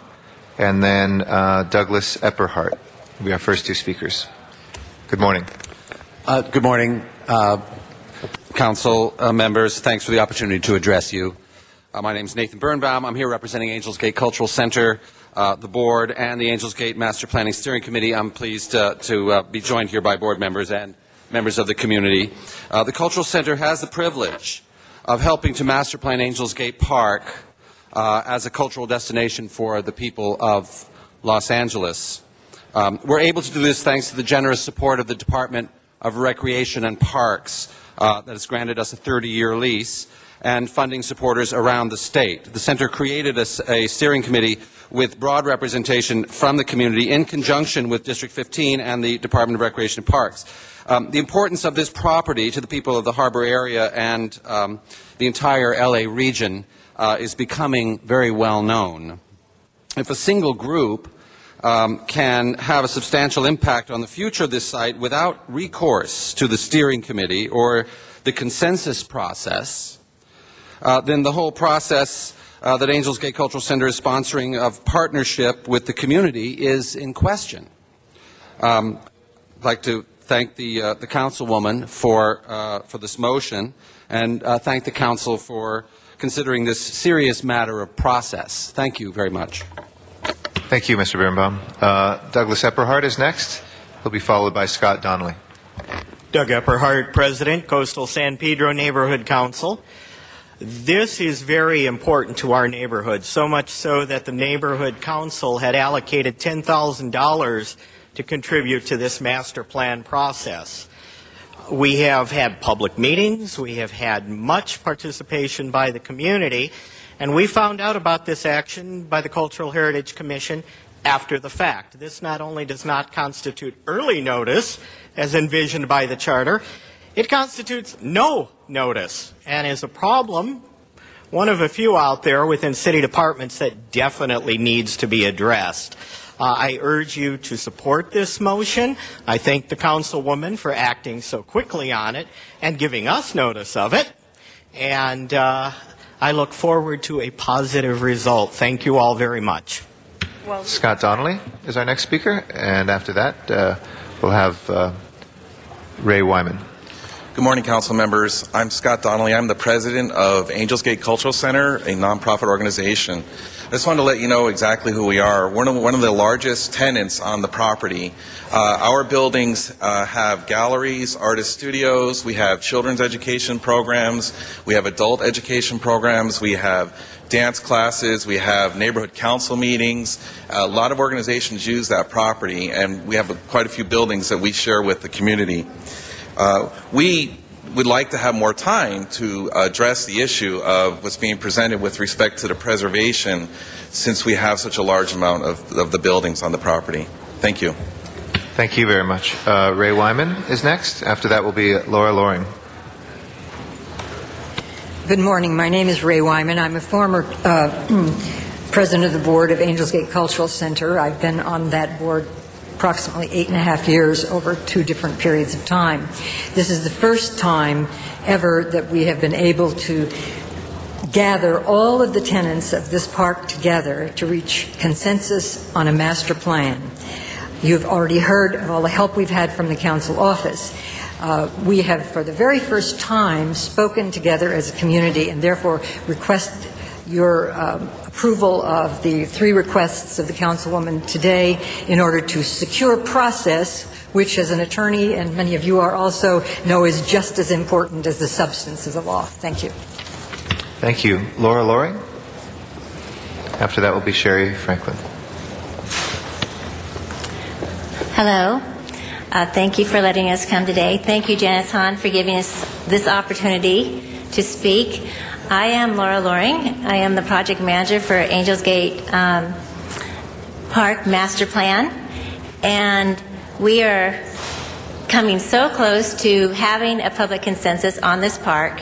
and then uh, Douglas Epperhart. We are our first two speakers. Good morning. Uh, good morning, uh, council uh, members. Thanks for the opportunity to address you. Uh, my name is Nathan Birnbaum. I'm here representing Angels Gate Cultural Center. uh, the board and the Angels Gate Master Planning Steering Committee. I'm pleased uh, to uh, be joined here by board members and members of the community. Uh, the Cultural Center has the privilege of helping to master plan Angels Gate Park uh, as a cultural destination for the people of Los Angeles. Um, we're able to do this thanks to the generous support of the Department of Recreation and Parks that has granted us a 30-year lease and funding supporters around the state. The center created a, a, steering committee with broad representation from the community in conjunction with District 15 and the Department of Recreation and Parks. Um, the importance of this property to the people of the harbor area and um, the entire LA region uh, is becoming very well known. If a single group um, can have a substantial impact on the future of this site without recourse to the steering committee or the consensus process, then the whole process uh, that Angels Gate Cultural Center is sponsoring of partnership with the community is in question. Um, I'd like to thank the, uh, the councilwoman for, uh, for this motion and uh, thank the council for considering this serious matter of process. Thank you very much. Thank you, Mr. Birnbaum. Uh, Douglas Epperhart is next. He'll be followed by Scott Donnelly. Doug Epperhart, President, Coastal San Pedro Neighborhood Council. This is very important to our neighborhood, so much so that the neighborhood council had allocated $10,000 to contribute to this master plan process. We have had public meetings, we have had much participation by the community, and we found out about this action by the Cultural Heritage Commission after the fact. This not only does not constitute early notice, as envisioned by the Charter, it constitutes no notice and is a problem, one of a few out there within city departments that definitely needs to be addressed. Uh, I urge you to support this motion. I thank the councilwoman for acting so quickly on it and giving us notice of it. And uh, I look forward to a positive result. Thank you all very much. Well, Scott Donnelly is our next speaker, and after that, uh, we'll have uh, Ray Wyman. Good morning, council members. I'm Scott Donnelly. I'm the president of Angels Gate Cultural Center, a nonprofit organization. I just wanted to let you know exactly who we are. We're one of the largest tenants on the property. Uh, our buildings uh, have galleries, artist studios, we have children's education programs, we have adult education programs, we have dance classes, we have neighborhood council meetings. A lot of organizations use that property, and we have quite a few buildings that we share with the community. Uh, we would like to have more time to address the issue of what's being presented with respect to the preservation since we have such a large amount of, of the buildings on the property. Thank you. Thank you very much. Uh, Ray Wyman is next. After that will be Laura Loring. Good morning. My name is Ray Wyman. I'm a former uh, president of the board of Angels Gate Cultural Center. I've been on that board approximately eight and a half years over two different periods of time. This is the first time ever that we have been able to gather all of the tenants of this park together to reach consensus on a master plan. You've already heard of all the help we've had from the council office. Uh, we have, for the very first time, spoken together as a community and therefore request your um, approval of the three requests of the councilwoman today in order to secure process, which, as an attorney, and many of you are also, know is just as important as the substance of the law. Thank you. Thank you. Laura Loring? After that will be Sherry Franklin. Hello. Uh, thank you for letting us come today. Thank you, Janice Hahn, for giving us this opportunity to speak. I am Laura Loring. I am the project manager for Angels Gate um, Park Master Plan. And we are coming so close to having a public consensus on this park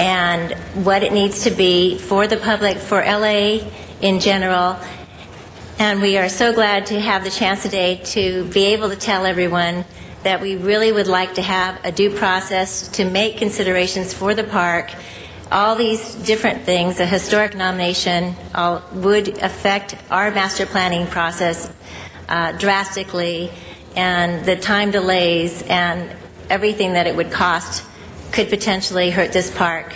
and what it needs to be for the public, for LA in general. And we are so glad to have the chance today to be able to tell everyone that we really would like to have a due process to make considerations for the park all these different things, a historic nomination all, would affect our master planning process uh, drastically, and the time delays and everything that it would cost could potentially hurt this park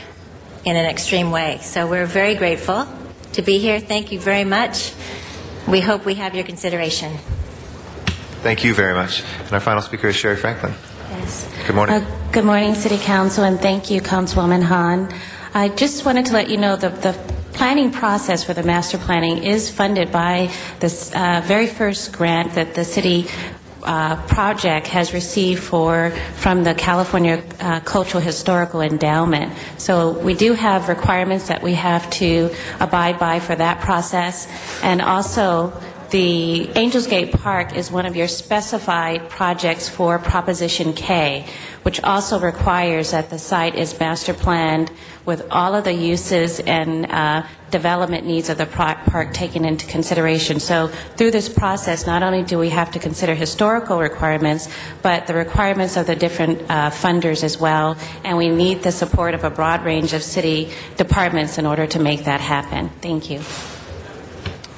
in an extreme way. So we're very grateful to be here. Thank you very much. we hope we have your consideration. Thank you very much. And our final speaker is Sherry Franklin. Yes. Good morning. Uh, good morning, City Council, and thank you, Councilwoman Hahn. I just wanted to let you know that the planning process for the master planning is funded by this uh, very first grant that the city uh, project has received for from the California uh, Cultural Historical Endowment. So we do have requirements that we have to abide by for that process, and also the Angels Gate Park is one of your specified projects for Proposition K, which also requires that the site is master planned with all of the uses and uh, development needs of the park taken into consideration. So through this process, not only do we have to consider historical requirements, but the requirements of the different uh, funders as well, and we need the support of a broad range of city departments in order to make that happen. Thank you.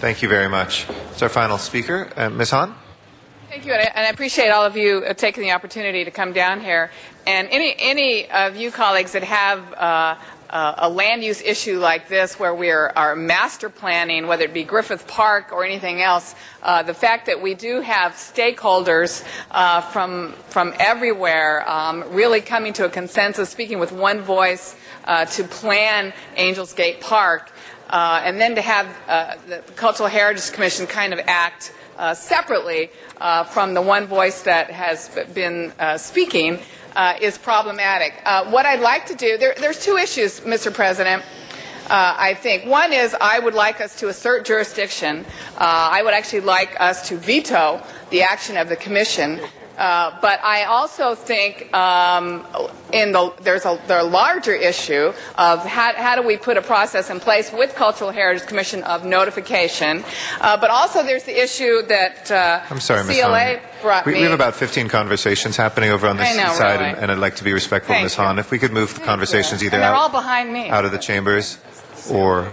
Thank you very much. It's our final speaker, uh, Ms. Hahn. Thank you, and I, appreciate all of you uh, taking the opportunity to come down here. And any any of you colleagues that have uh, uh, a land use issue like this, where we are, are master planning, whether it be Griffith Park or anything else, uh, the fact that we do have stakeholders uh, from from everywhere um, really coming to a consensus, speaking with one voice uh, to plan Angels Gate Park. Uh, and then to have uh, the Cultural Heritage Commission kind of act separately from the one voice that has been speaking uh, is problematic. Uh, what I'd like to do, there, there's two issues, Mr. President. Uh, I think. One is I would like us to assert jurisdiction. Uh, I would actually like us to veto the action of the Commission uh, but I also think um, in the, there's a, a larger issue of how, how, do we put a process in place with Cultural Heritage Commission of notification. Uh, but also there's the issue that uh, I'm sorry, Ms. CLA brought we, me. we have about 15 conversations happening over on this know, side, really. and, and I'd like to be respectful, Thank Ms. Hahn. If we could move the conversations either and they're all out, behind me. out of the chambers or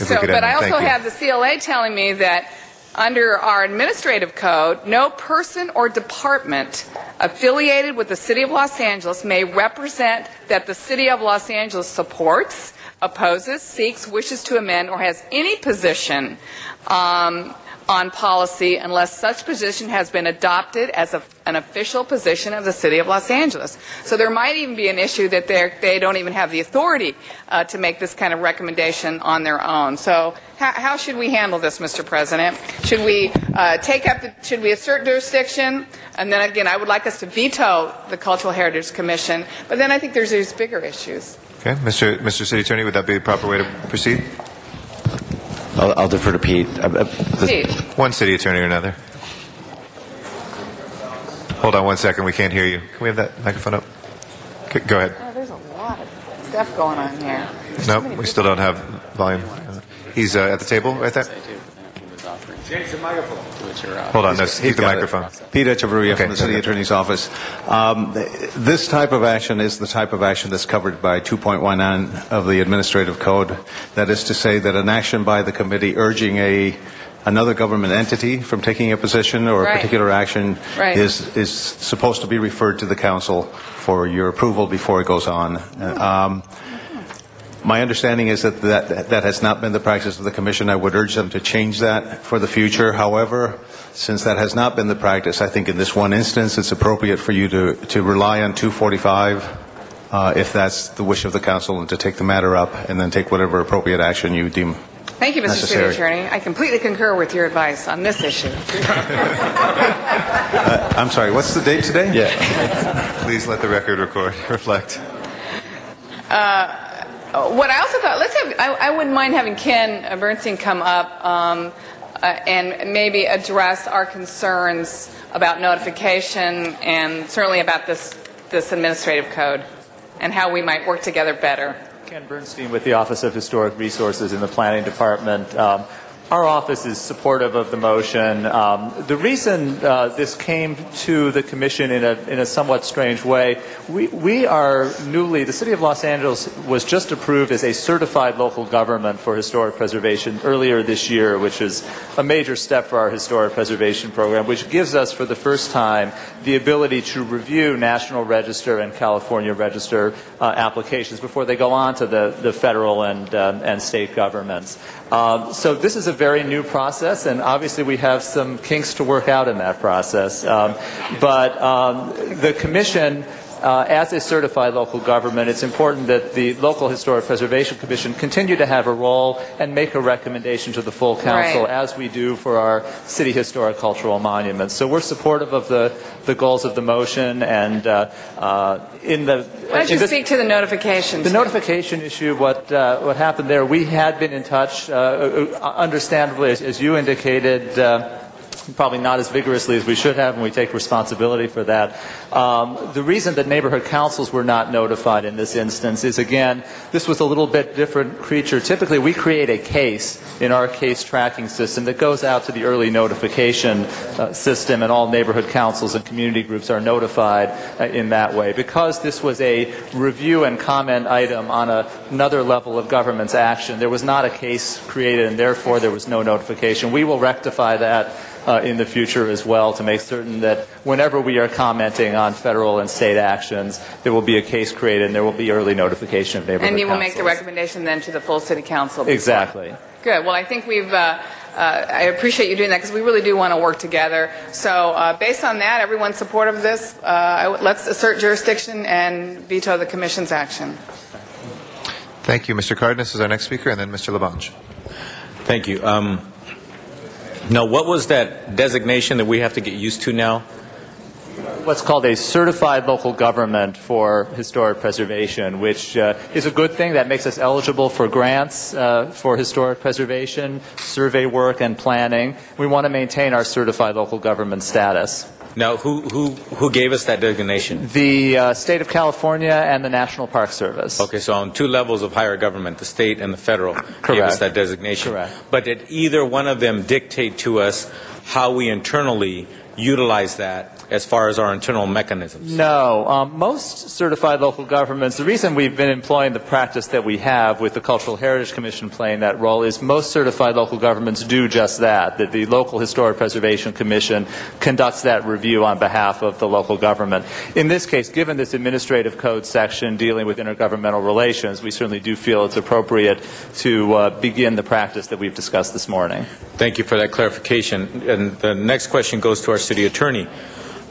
if So, but I also have the CLA telling me that under our administrative code, no person or department affiliated with the City of Los Angeles may represent that the City of Los Angeles supports, opposes, seeks, wishes to amend, or has any position um, on policy unless such position has been adopted as a, an official position of the City of Los Angeles. So there might even be an issue that they're- don't even have the authority uh, to make this kind of recommendation on their own. So how, how should we handle this, Mr. President? Should we uh, take up the, should we assert jurisdiction? And then again, I would like us to veto the Cultural Heritage Commission. But then I think there's these bigger issues. Okay, Mr. Mr. City Attorney, would that be the proper way to proceed? I'll, I'll defer to Pete. Uh, uh, the- Pete. One city attorney or another. Hold on one second. We can't hear you. Can we have that microphone up? Okay, go ahead. Oh, there's a lot of stuff going on here. No, we still don't have volume. He's uh, at the table right there. Change the microphone. Hold on, no, He's keep the got it. microphone. Pete Echeverria Okay, from the City okay. Attorney's Office. Um, this type of action is the type of action that's covered by 2.19 of the Administrative Code. That is to say that an action by the committee urging a another government entity from taking a position or Right. a particular action Right. is is supposed to be referred to the council for your approval before it goes on. Uh, Um, my understanding is that, that that has not been the practice of the Commission. I would urge them to change that for the future. However, since that has not been the practice, I think in this one instance it's appropriate for you to, to rely on 245 uh, if that's the wish of the Council and to take the matter up and then take whatever appropriate action you deem Thank you, Mr. necessary. City Attorney. I completely concur with your advice on this issue. Uh, I'm sorry, what's the date today? Yeah. Please let the record record reflect. Uh, what I also thought, let's have, I, I wouldn't mind having Ken Bernstein come up um, uh, and maybe address our concerns about notification and certainly about this, this administrative code and how we might work together better. Ken Bernstein with the Office of Historic Resources in the Planning Department. Um, our office is supportive of the motion. Um, the reason uh, this came to the Commission in a, in a somewhat strange way, we, we are newly, the City of Los Angeles was just approved as a certified local government for historic preservation earlier this year, which is a major step for our historic preservation program, which gives us for the first time the ability to review National Register and California Register uh, applications before they go on to the, the federal and, um, and state governments. Um, so this is a very new process, and obviously we have some kinks to work out in that process. Um, but um, the Commission uh, as a certified local government, it's important that the local historic preservation commission continue to have a role and make a recommendation to the full council Right. as we do for our city historic cultural monuments. So we're supportive of the, the goals of the motion and uh, uh, in the Why don't you this- speak to the notifications? the notification issue, what uh, what happened there? We had been in touch, uh, uh, understandably, as, as you indicated. Probably not as vigorously as we should have, and we take responsibility for that. Um, the reason that neighborhood councils were not notified in this instance is, again, this was a little bit different creature. Typically, we create a case in our case tracking system that goes out to the early notification uh, system, and all neighborhood councils and community groups are notified uh, in that way. Because this was a review and comment item on a, another level of government's action, there was not a case created, and therefore there was no notification. We will rectify that uh, in the future as well to make certain that whenever we are commenting on federal and state actions, there will be a case created and there will be early notification of neighborhood And you will make the recommendation then to the full city council? Exactly. Good. Well, I think we've. Uh, uh, I appreciate you doing that because we really do want to work together. So, uh, based on that, everyone's supportive of this. Uh, let's assert jurisdiction and veto the commission's action. Thank you. Mr. Cardenas is our next speaker, and then Mr. LaBonge. Thank you. Um, now, what was that designation that we have to get used to now? What's called a certified local government for historic preservation, which uh, is a good thing that makes us eligible for grants uh, for historic preservation, survey work, and planning. We want to maintain our certified local government status. Now, who, who, who gave us that designation? The uh, state of California and the National Park Service. Okay, so on two levels of higher government, the state and the federal, gave us that designation. Correct. But did either one of them dictate to us how we internally utilize that as far as our internal mechanisms? No. Um, most certified local governments, the reason we've been employing the practice that we have with the Cultural Heritage Commission playing that role is most certified local governments do just that, that the local Historic Preservation Commission conducts that review on behalf of the local government. In this case, given this administrative code section dealing with intergovernmental relations, we certainly do feel it's appropriate to uh, begin the practice that we've discussed this morning. Thank you for that clarification. And the next question goes to our city attorney.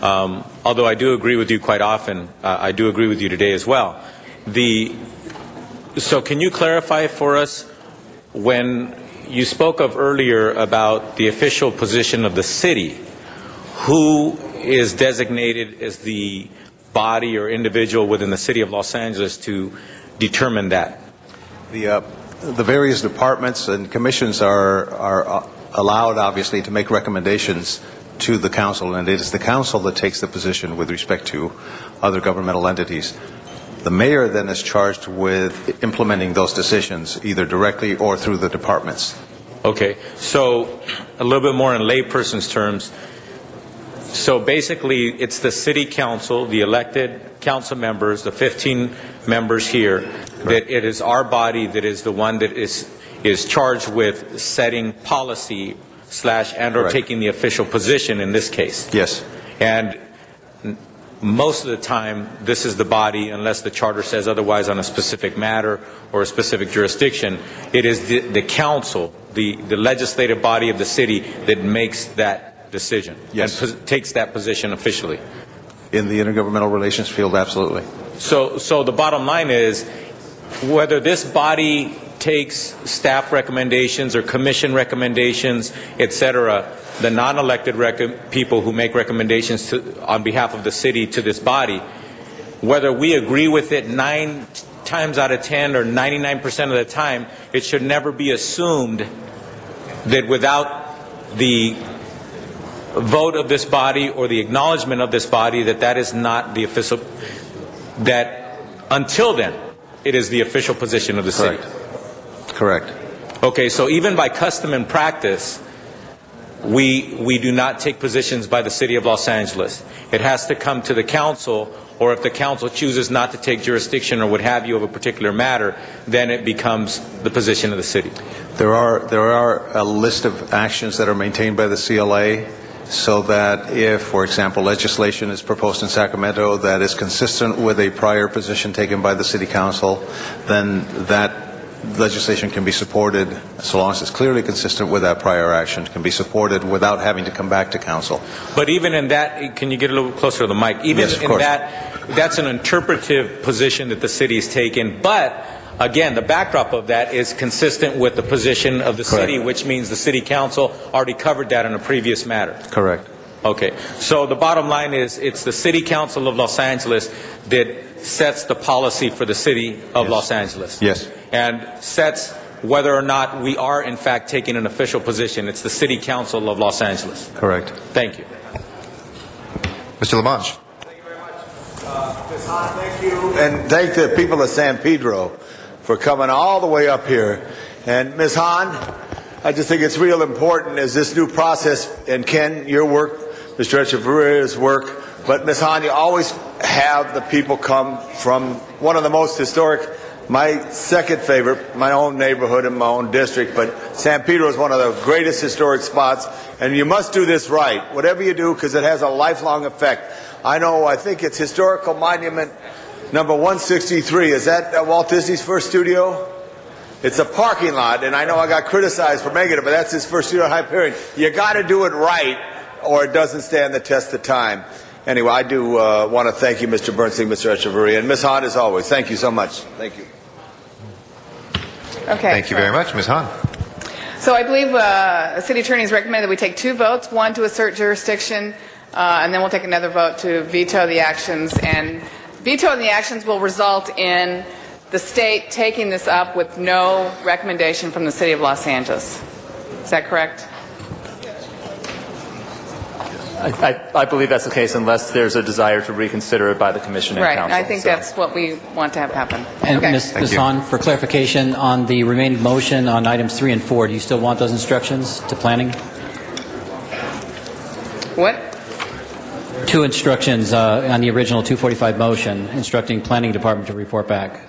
Um, although I do agree with you quite often, uh, I do agree with you today as well. The, so can you clarify for us when you spoke of earlier about the official position of the city, who is designated as the body or individual within the city of Los Angeles to determine that? The, uh, the various departments and commissions are, are uh, allowed, obviously, to make recommendations to the council, and it is the council that takes the position with respect to other governmental entities. The mayor then is charged with implementing those decisions, either directly or through the departments. Okay, so a little bit more in layperson's terms. So basically, it's the city council, the elected council members, the 15 members here, that it is our body that is the one that is is charged with setting policy slash and or Correct. taking the official position in this case. Yes. And most of the time, this is the body, unless the charter says otherwise on a specific matter or a specific jurisdiction, it is the, the council, the, the legislative body of the city that makes that decision. Yes. And takes that position officially. In the intergovernmental relations field, absolutely. So, so the bottom line is, whether this body takes staff recommendations or commission recommendations, et cetera, the non-elected people who make recommendations to, on behalf of the city to this body, whether we agree with it nine times out of ten or 99% of the time, it should never be assumed that without the vote of this body or the acknowledgement of this body that that is not the official, that until then, it is the official position of the city. Correct. Okay, so even by custom and practice, we, we do not take positions by the city of Los Angeles. It has to come to the council, or if the council chooses not to take jurisdiction or what have you of a particular matter, then it becomes the position of the city. There are, there are a list of actions that are maintained by the CLA so that if, for example, legislation is proposed in Sacramento that is consistent with a prior position taken by the city council, then that legislation can be supported, so long as it's clearly consistent with that prior action, can be supported without having to come back to council. But even in that, can you get a little closer to the mic? Even Yes, in course. that, that's an interpretive position that the city's taken. But again, the backdrop of that is consistent with the position of the city, which means the city council already covered that in a previous matter. Correct. Okay. So the bottom line is, it's the city council of Los Angeles that sets the policy for the city of Los Angeles. Yes. And sets whether or not we are in fact taking an official position. It's the city council of Los Angeles. Correct. Thank you. Mr. LaBonge. Thank you. Very much. Uh, Ms. Hahn, thank you. And thank the people of San Pedro for coming all the way up here. And Ms. Hahn, I just think it's real important as this new process, and Ken, your work, Mr. Echeverria's work, but Ms. Hahn, you always have the people come from one of the most historic, my second favorite, my own neighborhood and my own district, but San Pedro is one of the greatest historic spots, and you must do this right, whatever you do, because it has a lifelong effect. I know, I think it's Historical Monument number 163. Is that uh, Walt Disney's first studio? It's a parking lot, and I know I got criticized for making it, but that's his first studio Hyperion. You got to do it right, or it doesn't stand the test of time. Anyway, I do uh, want to thank you, Mr. Bernstein, Mr. Echeverria, and Ms. Hahn, as always. Thank you so much. Thank you. Okay. Thank you very much, Ms. Hahn. So I believe uh, the city attorney has recommended that we take two votes, one to assert jurisdiction, uh, and then we'll take another vote to veto the actions. And vetoing the actions will result in the state taking this up with no recommendation from the city of Los Angeles. Is that correct? I, I, I believe that's the case unless there's a desire to reconsider it by the commission and right. council. I think So- that's what we want to have happen. And okay. Ms. Ms. Hahn, for clarification, on the remaining motion on items three and four, do you still want those instructions to planning? What? Two instructions uh, on the original 245 motion, instructing planning department to report back.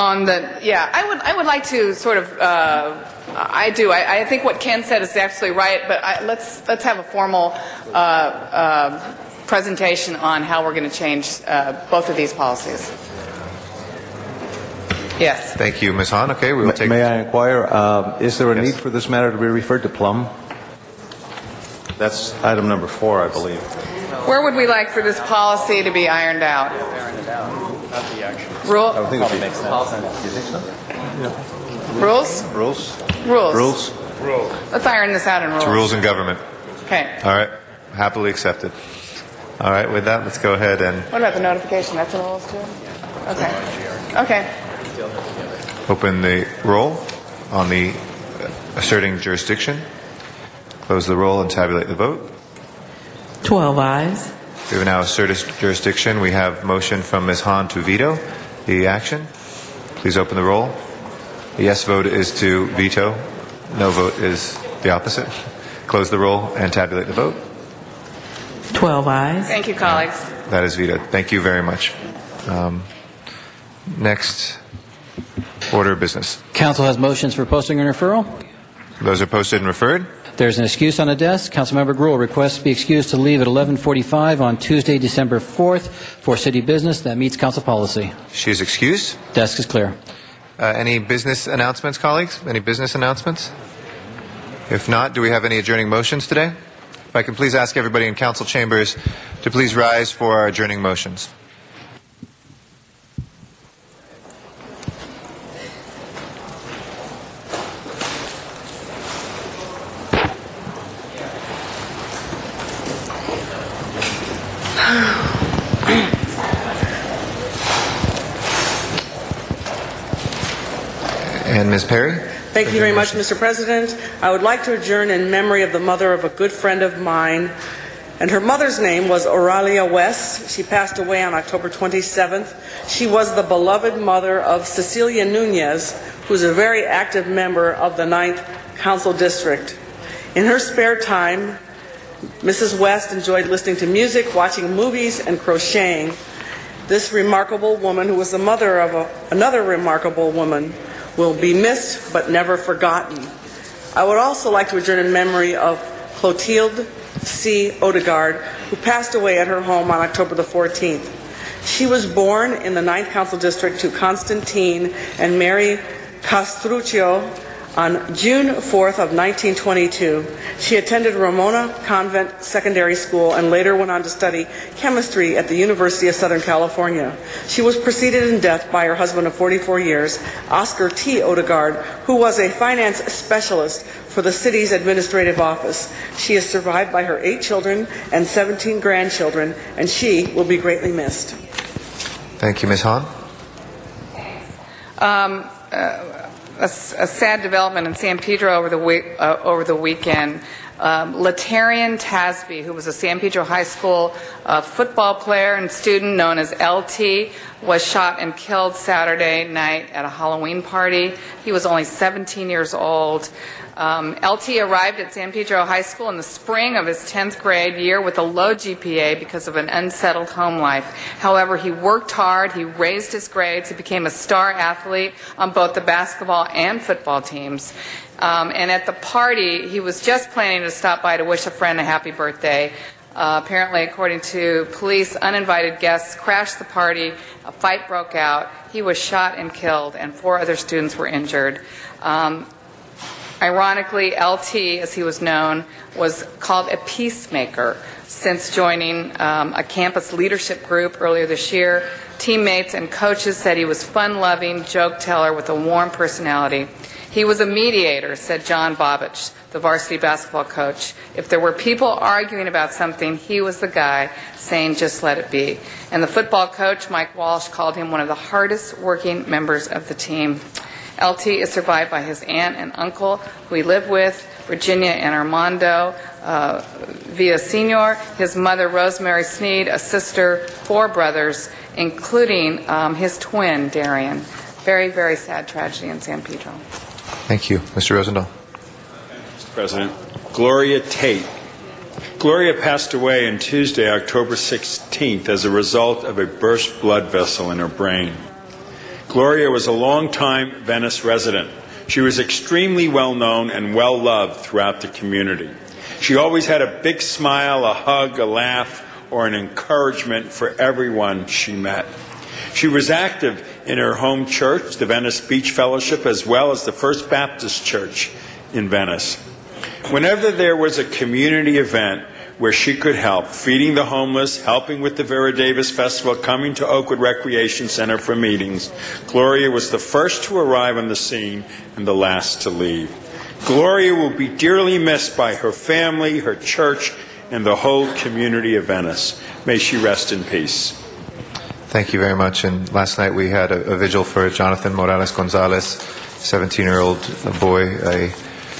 On the yeah, I would I would like to sort of uh, I do I, I think what Ken said is absolutely right, but I, let's let's have a formal uh, uh, presentation on how we're going to change uh, both of these policies. Yes. Thank you, Ms. Hahn. Okay, we will May- take. May I inquire, uh, is there a need for this matter to be referred to Plum? That's item number four, I believe. Where would we like for this policy to be ironed out? Rule I think it'd be- Policy. You think so? rules Rules? rules Rules? Let's iron this out in rules. To rules and government. Okay. All right. Happily accepted. All right, with that, let's go ahead and What about the notification? That's in rules too. Okay. Okay. open the roll on the asserting jurisdiction. Close the roll and tabulate the vote. 12 ayes. We have now asserted jurisdiction. We have motion from Ms. Hahn to veto the action. Please open the roll. The yes vote is to veto. No vote is the opposite. Close the roll and tabulate the vote. 12 ayes. Thank you, colleagues. That is vetoed. Thank you very much. Um, next order of business. Council has motions for posting and referral. Those are posted and referred. There's an excuse on the desk. Councilmember Greuel requests to be excused to leave at 11:45 on Tuesday, December 4th for city business that meets council policy. She is excused. Desk is clear. Uh, any business announcements, colleagues? Any business announcements? If not, do we have any adjourning motions today? If I can please ask everybody in council chambers to please rise for our adjourning motions. Perry? Thank you very much, Mr. President. I would like to adjourn in memory of the mother of a good friend of mine. And her mother's name was Oralia West. She passed away on October 27th. She was the beloved mother of Cecilia Nunez, who's a very active member of the 9th Council District. In her spare time, Mrs. West enjoyed listening to music, watching movies, and crocheting. This remarkable woman, who was the mother of a, another remarkable woman, will be missed but never forgotten. I would also like to adjourn in memory of Clotilde C. Odegaard, who passed away at her home on October the 14th. She was born in the 9th Council District to Constantine and Mary Castruccio on June 4th of 1922. She attended Ramona Convent Secondary School and later went on to study chemistry at the University of Southern California. She was preceded in death by her husband of 44 years, Oscar T. Odegaard, who was a finance specialist for the city's administrative office. She is survived by her eight children and 17 grandchildren, and she will be greatly missed. Thank you, Ms. Hahn. Um, uh, a, a sad development in San Pedro over the, uh, over the weekend. Um, Latarian Tasby, who was a San Pedro High School uh, football player and student known as LT, was shot and killed Saturday night at a Halloween party. He was only 17 years old. Um, LT arrived at San Pedro High School in the spring of his 10th grade year with a low GPA because of an unsettled home life. However, he worked hard, he raised his grades, he became a star athlete on both the basketball and football teams. Um, and at the party, he was just planning to stop by to wish a friend a happy birthday. Uh, apparently, according to police, uninvited guests crashed the party. A fight broke out. He was shot and killed, and four other students were injured. Um, Ironically, LT, as he was known, was called a peacemaker since joining um, a campus leadership group earlier this year. Teammates and coaches said he was fun loving, joke teller with a warm personality. He was a mediator, said John Bobich, the varsity basketball coach. If there were people arguing about something, he was the guy saying, just let it be. And the football coach, Mike Walsh, called him one of the hardest working members of the team. LT is survived by his aunt and uncle, who he lived with, Virginia and Armando uh, Villasenor, his mother, Rosemary Sneed, a sister, four brothers, including um, his twin, Darian. Very, very sad tragedy in San Pedro. Thank you. Mr. Rosendahl. Mr. President. Gloria Tate. Gloria passed away on Tuesday, October 16th, as a result of a burst blood vessel in her brain. Gloria was a long-time Venice resident. She was extremely well known and well loved throughout the community. She always had a big smile, a hug, a laugh, or an encouragement for everyone she met. She was active in her home church, the Venice Beach Fellowship, as well as the First Baptist Church in Venice. Whenever there was a community event where she could help, feeding the homeless, helping with the Vera Davis Festival, coming to Oakwood Recreation Center for meetings, Gloria was the first to arrive on the scene and the last to leave. Gloria will be dearly missed by her family, her church, and the whole community of Venice. May she rest in peace. Thank you very much. And last night we had a, a vigil for Jonathan Morales Gonzalez, 17 year old boy, a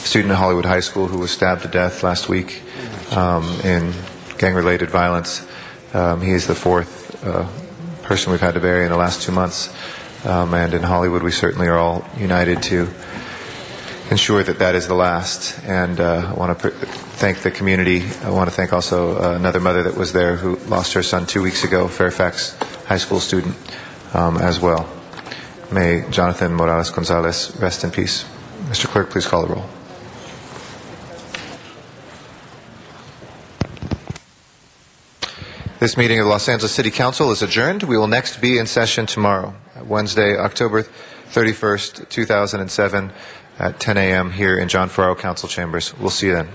student at Hollywood High School who was stabbed to death last week um, in gang related violence. Um, he is the fourth uh, person we've had to bury in the last two months. Um, and in Hollywood, we certainly are all united to ensure that that is the last. And uh, I want to pr- thank the community. I want to thank also uh, another mother that was there who lost her son two weeks ago, Fairfax high school student, um, as well. May Jonathan Morales Gonzalez rest in peace. Mr. Clerk, please call the roll. This meeting of the Los Angeles City Council is adjourned. We will next be in session tomorrow, Wednesday, October 31st, 2007, at 10 a.m. here in John Ferraro Council Chambers. We'll see you then.